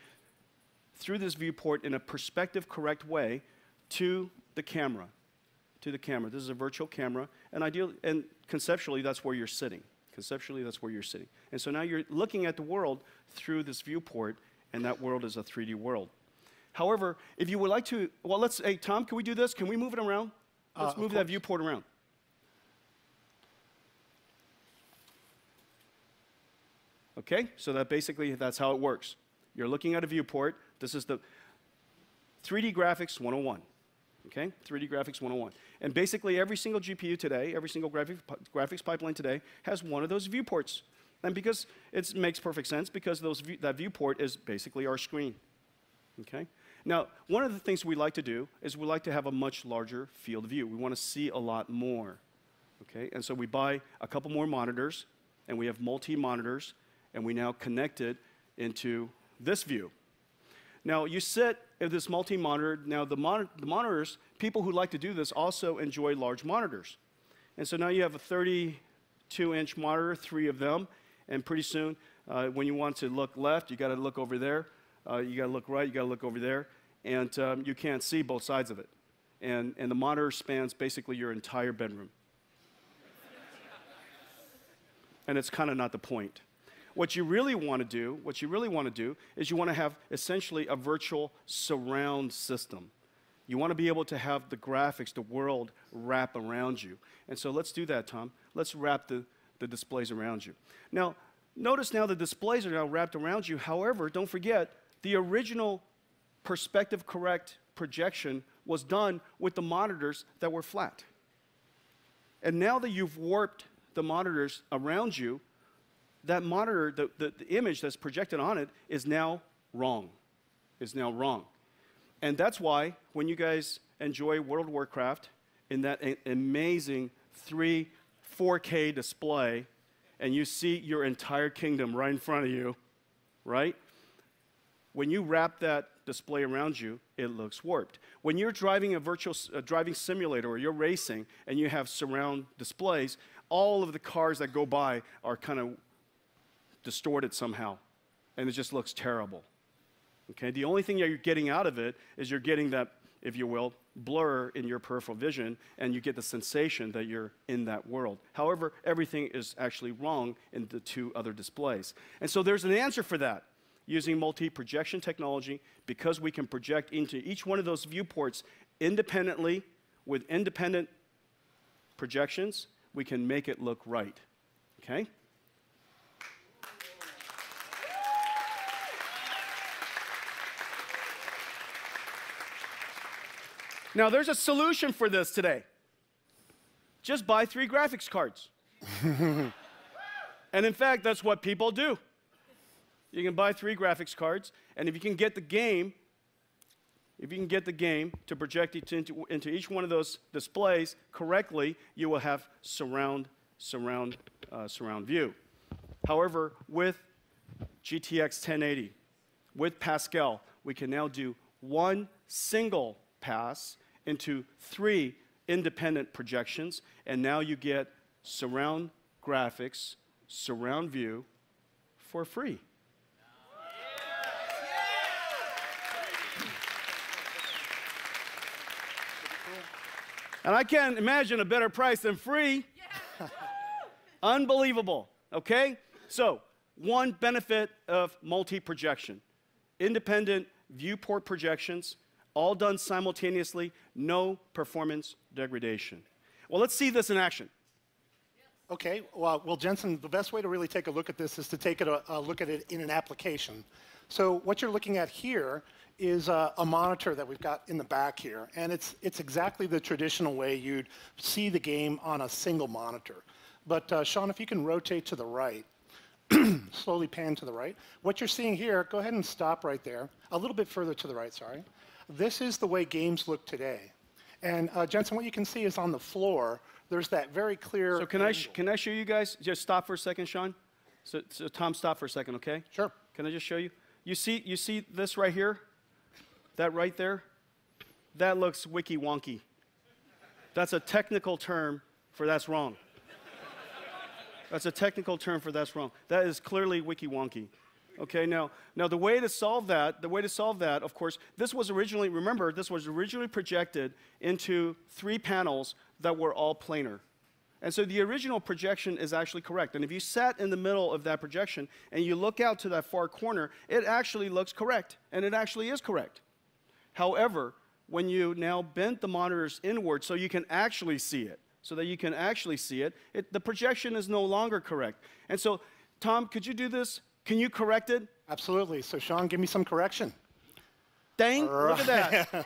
through this viewport in a perspective correct way to the camera. To the camera. This is a virtual camera, and ideally, and conceptually, that's where you're sitting. Conceptually, that's where you're sitting. And so now you're looking at the world through this viewport, and that world is a 3D world. However, if you would like to, well, let's, hey, Tom, can we do this? Can we move it around? Let's Uh, move that viewport around. Okay, so that basically, that's how it works. You're looking at a viewport. This is the 3D Graphics 101. Okay, 3D Graphics 101. And basically, every single GPU today, every single graphic, graphics pipeline today has one of those viewports. And because it makes perfect sense, because those that viewport is basically our screen. Okay? Now, one of the things we like to do is we like to have a much larger field view. We want to see a lot more. Okay? And so we buy a couple more monitors, and we have multi monitors, and we now connect it into this view. Now, you sit at this multi monitor. Now, the, mon the monitors, people who like to do this also enjoy large monitors. And so now you have a 32 inch monitor, three of them, and pretty soon, uh, when you want to look left, you got to look over there. Uh, you got to look right, you got to look over there, and um, you can't see both sides of it. And, and the monitor spans basically your entire bedroom. and it's kind of not the point. What you really want to do, what you really want to do, is you want to have essentially a virtual surround system. You want to be able to have the graphics, the world wrap around you. And so let's do that, Tom. Let's wrap the, the displays around you. Now, notice now the displays are now wrapped around you. However, don't forget, the original perspective correct projection was done with the monitors that were flat. And now that you've warped the monitors around you, that monitor, the, the, the, image that's projected on it is now wrong. Is now wrong. And that's why when you guys enjoy World of Warcraft in that amazing 3 4K display, and you see your entire kingdom right in front of you, right? When you wrap that display around you, it looks warped. When you're driving a virtual uh, driving simulator or you're racing and you have surround displays, all of the cars that go by are kind of distorted somehow, and it just looks terrible. Okay, the only thing that you're getting out of it is you're getting that, if you will, blur in your peripheral vision, and you get the sensation that you're in that world. However, everything is actually wrong in the two other displays. And so there's an answer for that using multi projection technology because we can project into each one of those viewports independently with independent projections, we can make it look right. Okay? Now, there's a solution for this today. Just buy three graphics cards. and in fact, that's what people do. You can buy three graphics cards, and if you can get the game, if you can get the game to project it into, into each one of those displays correctly, you will have surround, surround, uh, surround view. However, with GTX 1080, with Pascal, we can now do one single pass into three independent projections, and now you get surround graphics, surround view for free. And I can't imagine a better price than free. Unbelievable. Okay? So, one benefit of multi projection independent viewport projections, all done simultaneously, no performance degradation. Well, let's see this in action. Okay, well, well, Jensen, the best way to really take a look at this is to take a, a look at it in an application. So what you're looking at here is a, a, monitor that we've got in the back here, and it's, it's exactly the traditional way you'd see the game on a single monitor. But uh, Sean, if you can rotate to the right, slowly pan to the right. What you're seeing here, go ahead and stop right there. A little bit further to the right, sorry. This is the way games look today. And uh, Jensen, what you can see is on the floor, there's that very clear. So can I can I show you guys? Just stop for a second, Sean. So, so Tom, stop for a second, okay? Sure. Can I just show you? You see you see this right here? That right there? That looks wiki wonky. That's a technical term for that's wrong. That's a technical term for that's wrong. That is clearly wiki wonky. Okay, now, now the way to solve that, the way to solve that, of course, this was originally, remember, this was originally projected into three panels that were all planar. And so the original projection is actually correct. And if you sat in the middle of that projection and you look out to that far corner, it actually looks correct. And it actually is correct. However, when you now bent the monitors inward so you can actually see it, so that you can actually see it, it the projection is no longer correct. And so, Tom, could you do this? Can you correct it? Absolutely. So, Sean, give me some correction. Dang, right. look at that.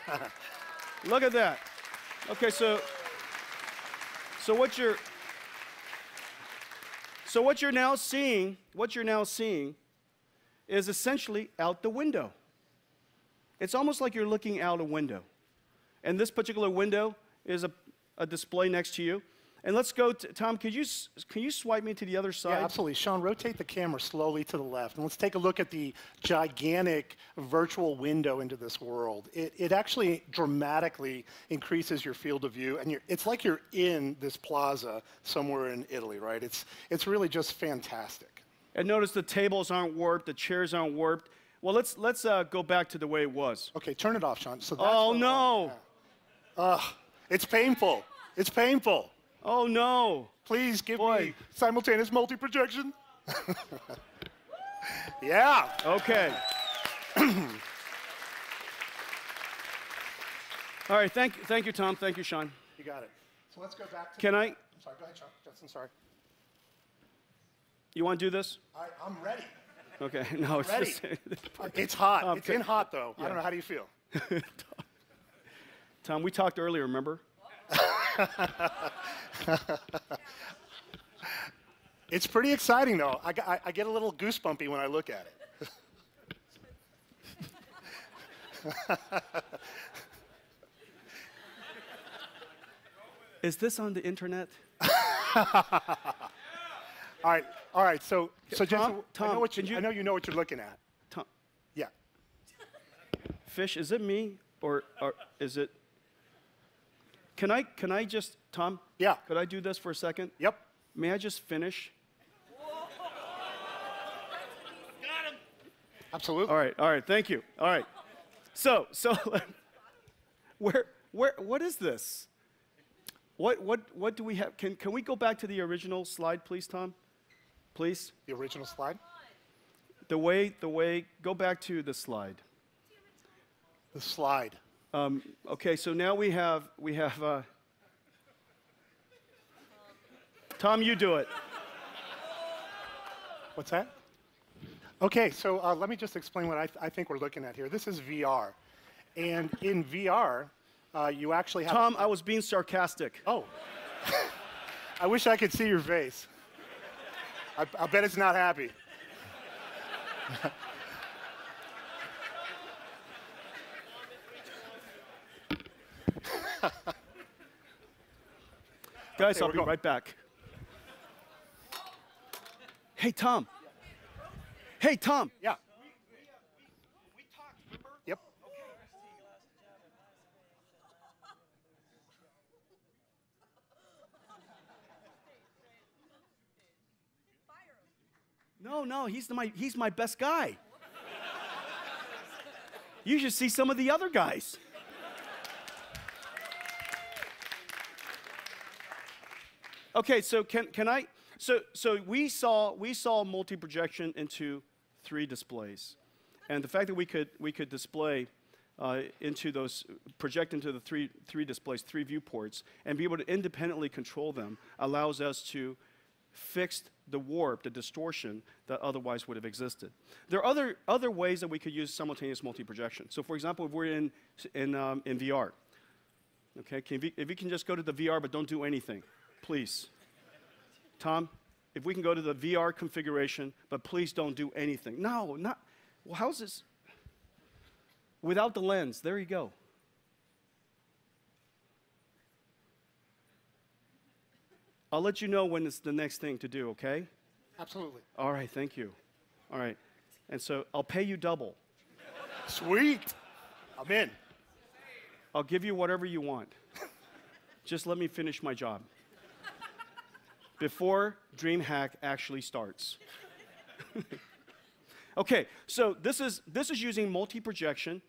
look at that. Okay, so so what you're so what you're now seeing, what you're now seeing is essentially out the window. It's almost like you're looking out a window. And this particular window is a, a display next to you. And let's go, to, Tom, could you, can you swipe me to the other side? Yeah, absolutely. Sean, rotate the camera slowly to the left. And let's take a look at the gigantic virtual window into this world. It, it actually dramatically increases your field of view. And it's like you're in this plaza somewhere in Italy, right? It's, it's really just fantastic. And notice the tables aren't warped, the chairs aren't warped. Well, let's, let's uh, go back to the way it was. Okay, turn it off, Sean. So oh, no. Uh, it's painful. It's painful. Oh no! Please give Boy. me simultaneous multi-projection. yeah. Okay. All right. Thank you. Thank you, Tom. Thank you, Sean. You got it. So let's go back to. Can I? I'm sorry. Go ahead, Sean. Justin. Sorry. You want to do this? I, am ready. Okay. No, it's ready. Just, it's hot. Um, it's in hot though. Yeah. I don't know. How do you feel? Tom, we talked earlier. Remember? it's pretty exciting, though. I, I, I, get a little goosebumpy when I look at it. Is this on the internet? all right, all right. So, so Tom, Tom, I, know what you, you, I know you know what you're looking at. Tom, yeah. Fish, is it me or, or is it? Can I, can I just, Tom? Yeah. Could I do this for a second? Yep. May I just finish? Got him. Absolutely. All right, all right, thank you. All right. So, so, where, where, what is this? What, what, what do we have? Can, can we go back to the original slide, please, Tom? Please? The original slide? The way, the way, go back to the slide. The slide. Um, okay, so now we have we have. Uh, Tom, you do it. What's that? Okay, so uh, let me just explain what I, th I, think we're looking at here. This is VR, and in VR, uh, you actually have. Tom, I was being sarcastic. Oh, I wish I could see your face. I, I bet it's not happy. Guys, okay, I'll be going. right back. Hey, Tom. Hey, Tom. Yeah. Yep. No, no, he's, my, he's my best guy. You should see some of the other guys. Okay, so can, can I? So, so we saw we saw multi-projection into three displays, and the fact that we could we could display uh, into those project into the three three displays, three viewports, and be able to independently control them allows us to fix the warp, the distortion that otherwise would have existed. There are other other ways that we could use simultaneous multi-projection. So, for example, if we're in in um, in VR, okay, can we, if you can just go to the VR but don't do anything please. Tom, if we can go to the VR configuration, but please don't do anything. No, not. Well, how's this? Without the lens, there you go. I'll let you know when it's the next thing to do, okay? Absolutely. All right, thank you. All right. And so I'll pay you double. Sweet. I'm in. I'll give you whatever you want. Just let me finish my job before DreamHack actually starts. okay, so this is, this is using multi-projection,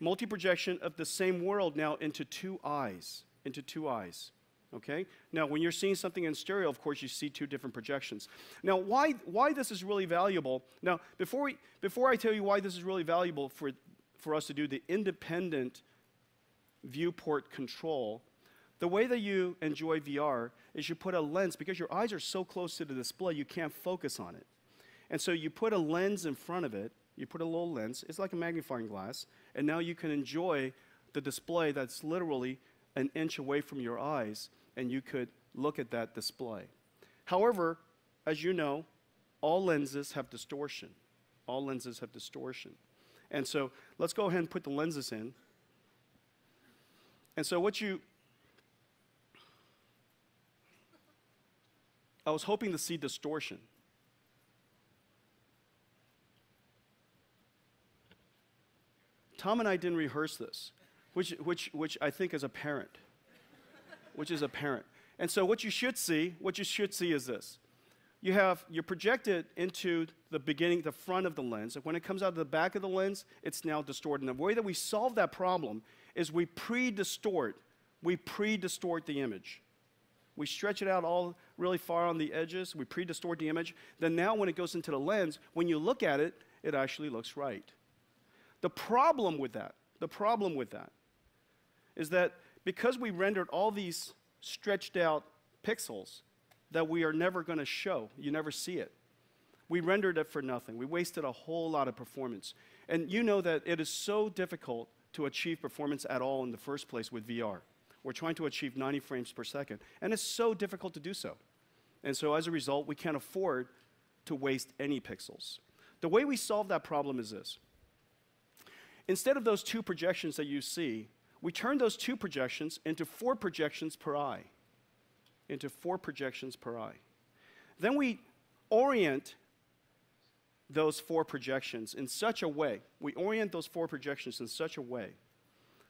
multi-projection of the same world now into two eyes, into two eyes. Okay? Now, when you're seeing something in stereo, of course, you see two different projections. Now, why, why this is really valuable, now, before, we, before I tell you why this is really valuable for, for us to do the independent viewport control, the way that you enjoy VR is you put a lens, because your eyes are so close to the display, you can't focus on it. And so you put a lens in front of it, you put a little lens, it's like a magnifying glass, and now you can enjoy the display that's literally an inch away from your eyes, and you could look at that display. However, as you know, all lenses have distortion. All lenses have distortion. And so let's go ahead and put the lenses in. And so what you I was hoping to see distortion. Tom and I didn't rehearse this, which, which, which I think is apparent. which is apparent. And so what you should see, what you should see is this. You have, you're projected into the beginning, the front of the lens. When it comes out of the back of the lens, it's now distorted. And the way that we solve that problem is we pre-distort, we pre-distort the image. We stretch it out all really far on the edges. We pre-distort the image. Then now when it goes into the lens, when you look at it, it actually looks right. The problem with that, the problem with that is that because we rendered all these stretched out pixels that we are never going to show, you never see it. We rendered it for nothing. We wasted a whole lot of performance. And you know that it is so difficult to achieve performance at all in the first place with VR. We're trying to achieve 90 frames per second, and it's so difficult to do so. And so as a result, we can't afford to waste any pixels. The way we solve that problem is this. Instead of those two projections that you see, we turn those two projections into four projections per eye. Into four projections per eye. Then we orient those four projections in such a way, we orient those four projections in such a way,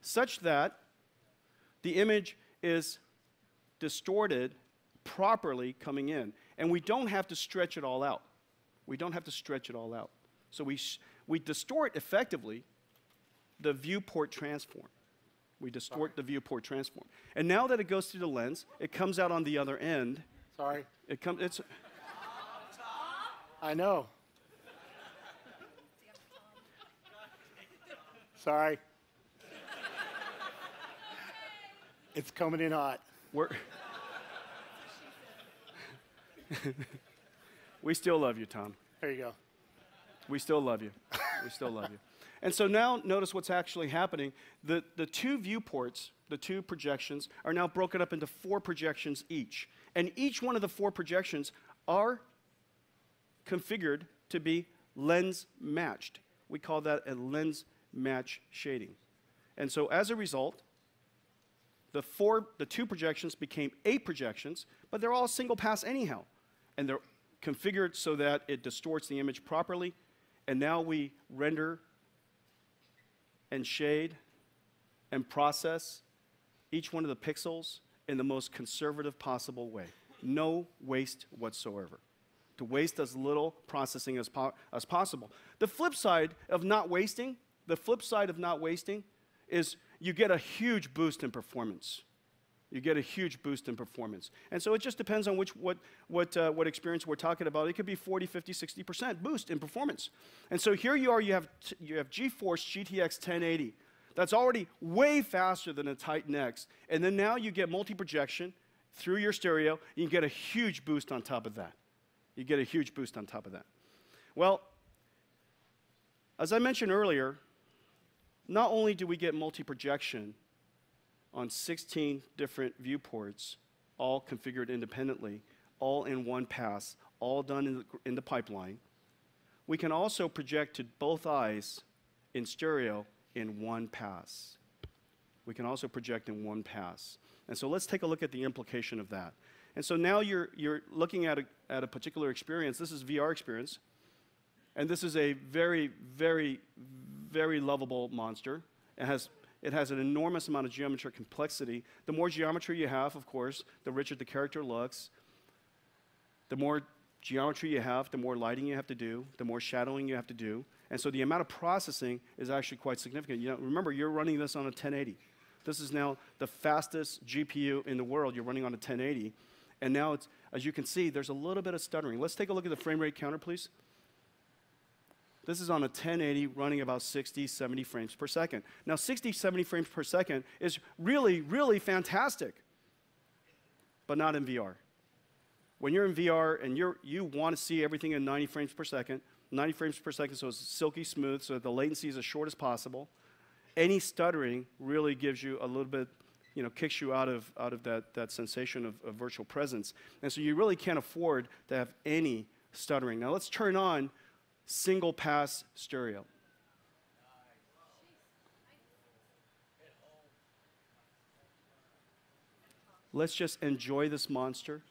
such that the image is distorted properly coming in. And we don't have to stretch it all out. We don't have to stretch it all out. So we, we distort effectively the viewport transform. We distort Sorry. the viewport transform. And now that it goes through the lens, it comes out on the other end. Sorry. It comes, it's. I know. Sorry. It's coming in hot. We're we still love you, Tom. There you go. We still love you. We still love you. And so now notice what's actually happening. The, the two viewports, the two projections, are now broken up into four projections each. And each one of the four projections are configured to be lens matched. We call that a lens match shading. And so as a result, the, four, the two projections became eight projections, but they're all single pass anyhow. And they're configured so that it distorts the image properly. And now we render and shade and process each one of the pixels in the most conservative possible way. No waste whatsoever. to waste as little processing as, po- as possible. The flip side of not wasting, the flip side of not wasting is you get a huge boost in performance. You get a huge boost in performance. And so it just depends on which, what, what, uh, what experience we're talking about. It could be 40, 50, 60% boost in performance. And so here you are, you have, you have GeForce GTX 1080. That's already way faster than a Titan X. And then now you get multi projection through your stereo. You get a huge boost on top of that. You get a huge boost on top of that. Well, as I mentioned earlier, not only do we get multi projection on 16 different viewports, all configured independently, all in one pass, all done in the, in the pipeline, we can also project to both eyes in stereo in one pass. We can also project in one pass. And so let's take a look at the implication of that. And so now you're, you're looking at a, at a particular experience. This is VR experience. And this is a very, very, very lovable monster. It has, it has an enormous amount of geometric complexity. The more geometry you have, of course, the richer the character looks. The more geometry you have, the more lighting you have to do, the more shadowing you have to do. And so the amount of processing is actually quite significant. You know, remember, you're running this on a 1080. This is now the fastest GPU in the world. You're running on a 1080. And now, it's, as you can see, there's a little bit of stuttering. Let's take a look at the frame rate counter, please. This is on a 1080 running about 60, 70 frames per second. Now, 60, 70 frames per second is really, really fantastic, but not in VR. When you're in VR and you're, you want to see everything in 90 frames per second, 90 frames per second so it's silky smooth so that the latency is as short as possible, any stuttering really gives you a little bit, you know, kicks you out of, out of that, that sensation of, of virtual presence. And so you really can't afford to have any stuttering. Now let's turn on single pass stereo. Let's just enjoy this monster.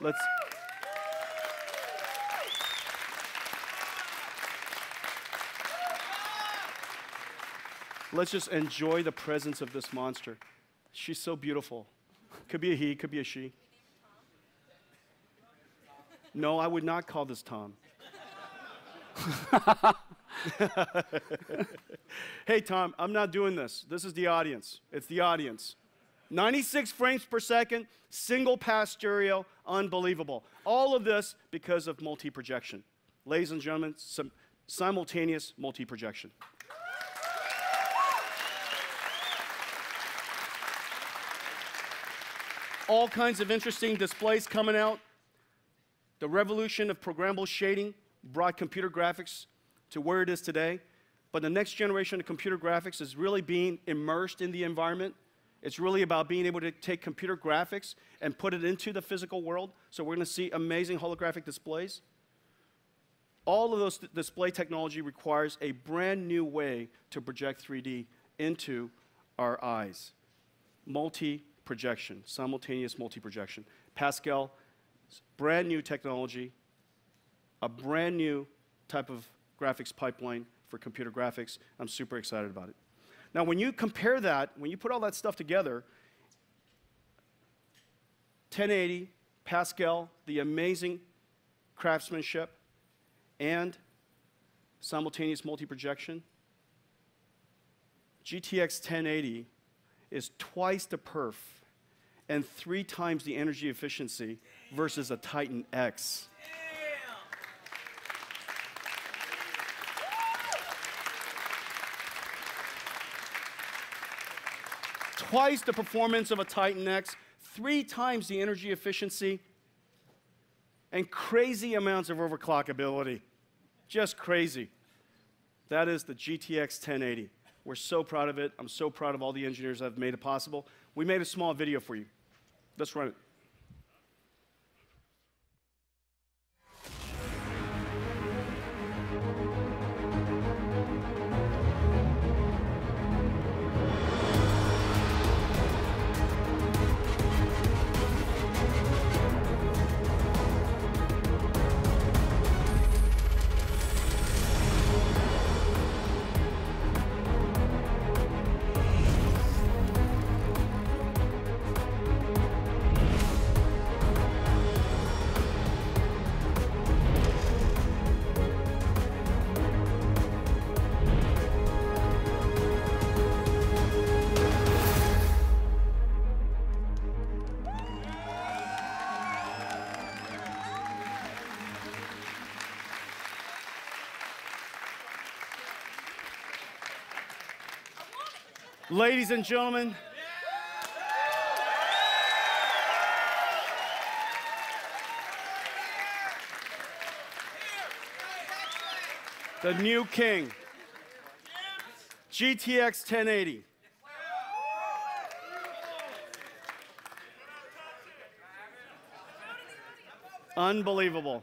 Let's. Let's just enjoy the presence of this monster. She's so beautiful. Could be a he, could be a she. No, I would not call this Tom. hey, Tom, I'm not doing this. This is the audience. It's the audience. 96 frames per second, single pass stereo, unbelievable. All of this because of multi projection. Ladies and gentlemen, some simultaneous multi projection. All kinds of interesting displays coming out. The revolution of programmable shading brought computer graphics to where it is today. But the next generation of computer graphics is really being immersed in the environment. It's really about being able to take computer graphics and put it into the physical world. So we're going to see amazing holographic displays. All of those display technology requires a brand new way to project 3D into our eyes. Multi projection, simultaneous multi projection. Pascal, brand new technology, a brand new type of graphics pipeline for computer graphics. I'm super excited about it. Now, when you compare that, when you put all that stuff together, 1080, Pascal, the amazing craftsmanship, and simultaneous multi projection, GTX 1080 is twice the perf and three times the energy efficiency versus a Titan X. Twice the performance of a Titan X, three times the energy efficiency, and crazy amounts of overclockability. Just crazy. That is the GTX 1080. We're so proud of it. I'm so proud of all the engineers that have made it possible. We made a small video for you. Let's run it. Ladies and gentlemen, the new king, GTX 1080. Unbelievable.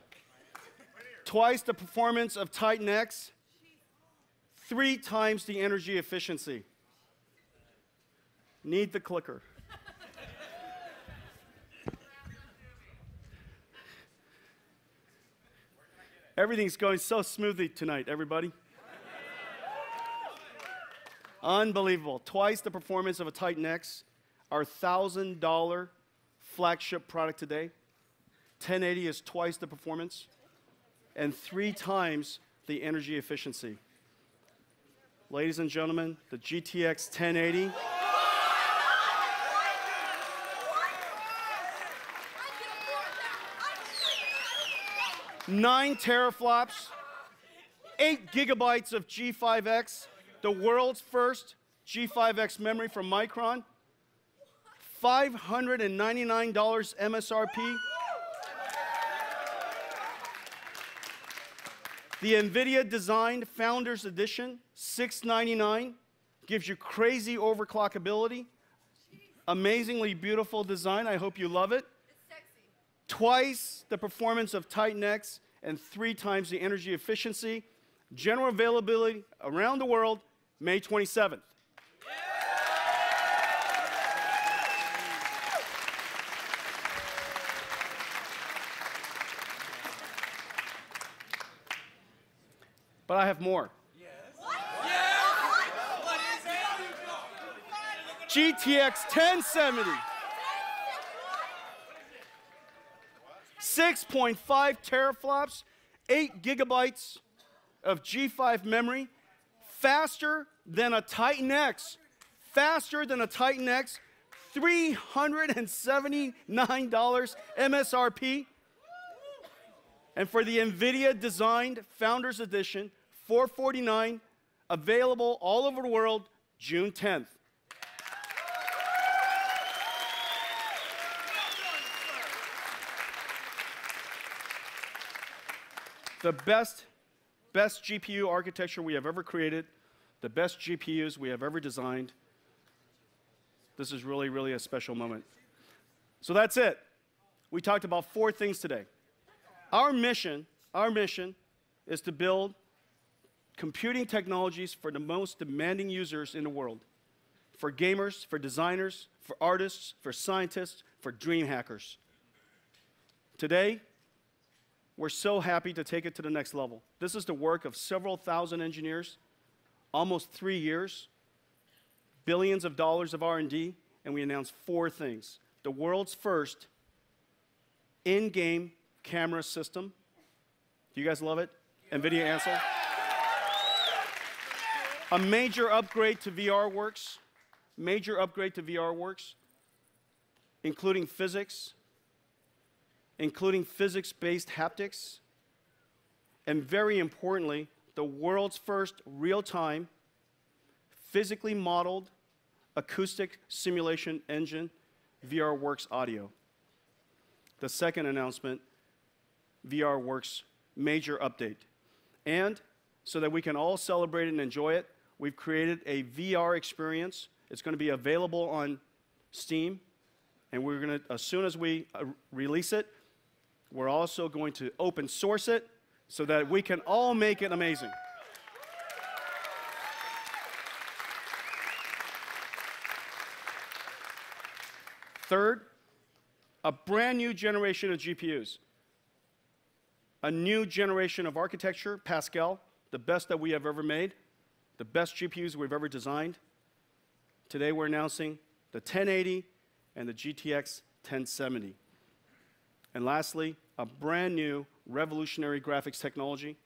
Twice the performance of Titan X, three times the energy efficiency. Need the clicker. Everything's going so smoothly tonight, everybody. Unbelievable. Twice the performance of a Titan X, our $1,000 flagship product today. 1080 is twice the performance and three times the energy efficiency. Ladies and gentlemen, the GTX 1080. Nine teraflops, eight gigabytes of G5X, the world's first G5X memory from Micron, $599 MSRP. The NVIDIA designed Founders Edition, 699, gives you crazy overclockability, amazingly beautiful design. I hope you love it. Twice the performance of Titan X and three times the energy efficiency. General availability around the world, May 27th. But I have more. GTX 1070. 6.5 teraflops, 8 gigabytes of G5 memory, faster than a Titan X, faster than a Titan X, $379 MSRP. And for the NVIDIA designed Founders Edition, 449, available all over the world June 10th. The best, best GPU architecture we have ever created, the best GPUs we have ever designed. This is really, really a special moment. So that's it. We talked about four things today. Our mission, our mission is to build computing technologies for the most demanding users in the world. For gamers, for designers, for artists, for scientists, for dream hackers. Today, we're so happy to take it to the next level. This is the work of several thousand engineers, almost 3 years, billions of dollars of R&D, and we announced four things. The world's first in-game camera system. Do you guys love it? NVIDIA Ansel. A major upgrade to VRWorks, major upgrade to VRWorks, including physics, including physics-based haptics, and very importantly, the world's first real-time, physically modeled acoustic simulation engine, VRWorks Audio. The second announcement, VRWorks major update. And so that we can all celebrate and enjoy it, we've created a VR experience. It's going to be available on Steam, and we're going to, as soon as we uh, release it, we're also going to open source it so that we can all make it amazing. Third, a brand new generation of GPUs. A new generation of architecture, Pascal, the best that we have ever made, the best GPUs we've ever designed. Today we're announcing the 1080 and the GTX 1070. And lastly, a brand new revolutionary graphics technology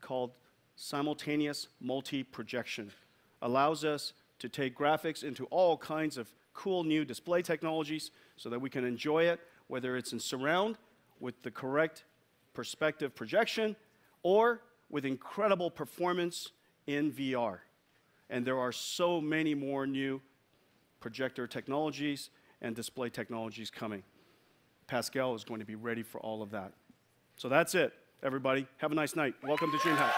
called simultaneous multi-projection. Allows us to take graphics into all kinds of cool new display technologies so that we can enjoy it, whether it's in surround with the correct perspective projection or with incredible performance in VR. And there are so many more new projector technologies and display technologies coming. Pascal is going to be ready for all of that. So that's it, everybody. Have a nice night. Welcome to DreamHack.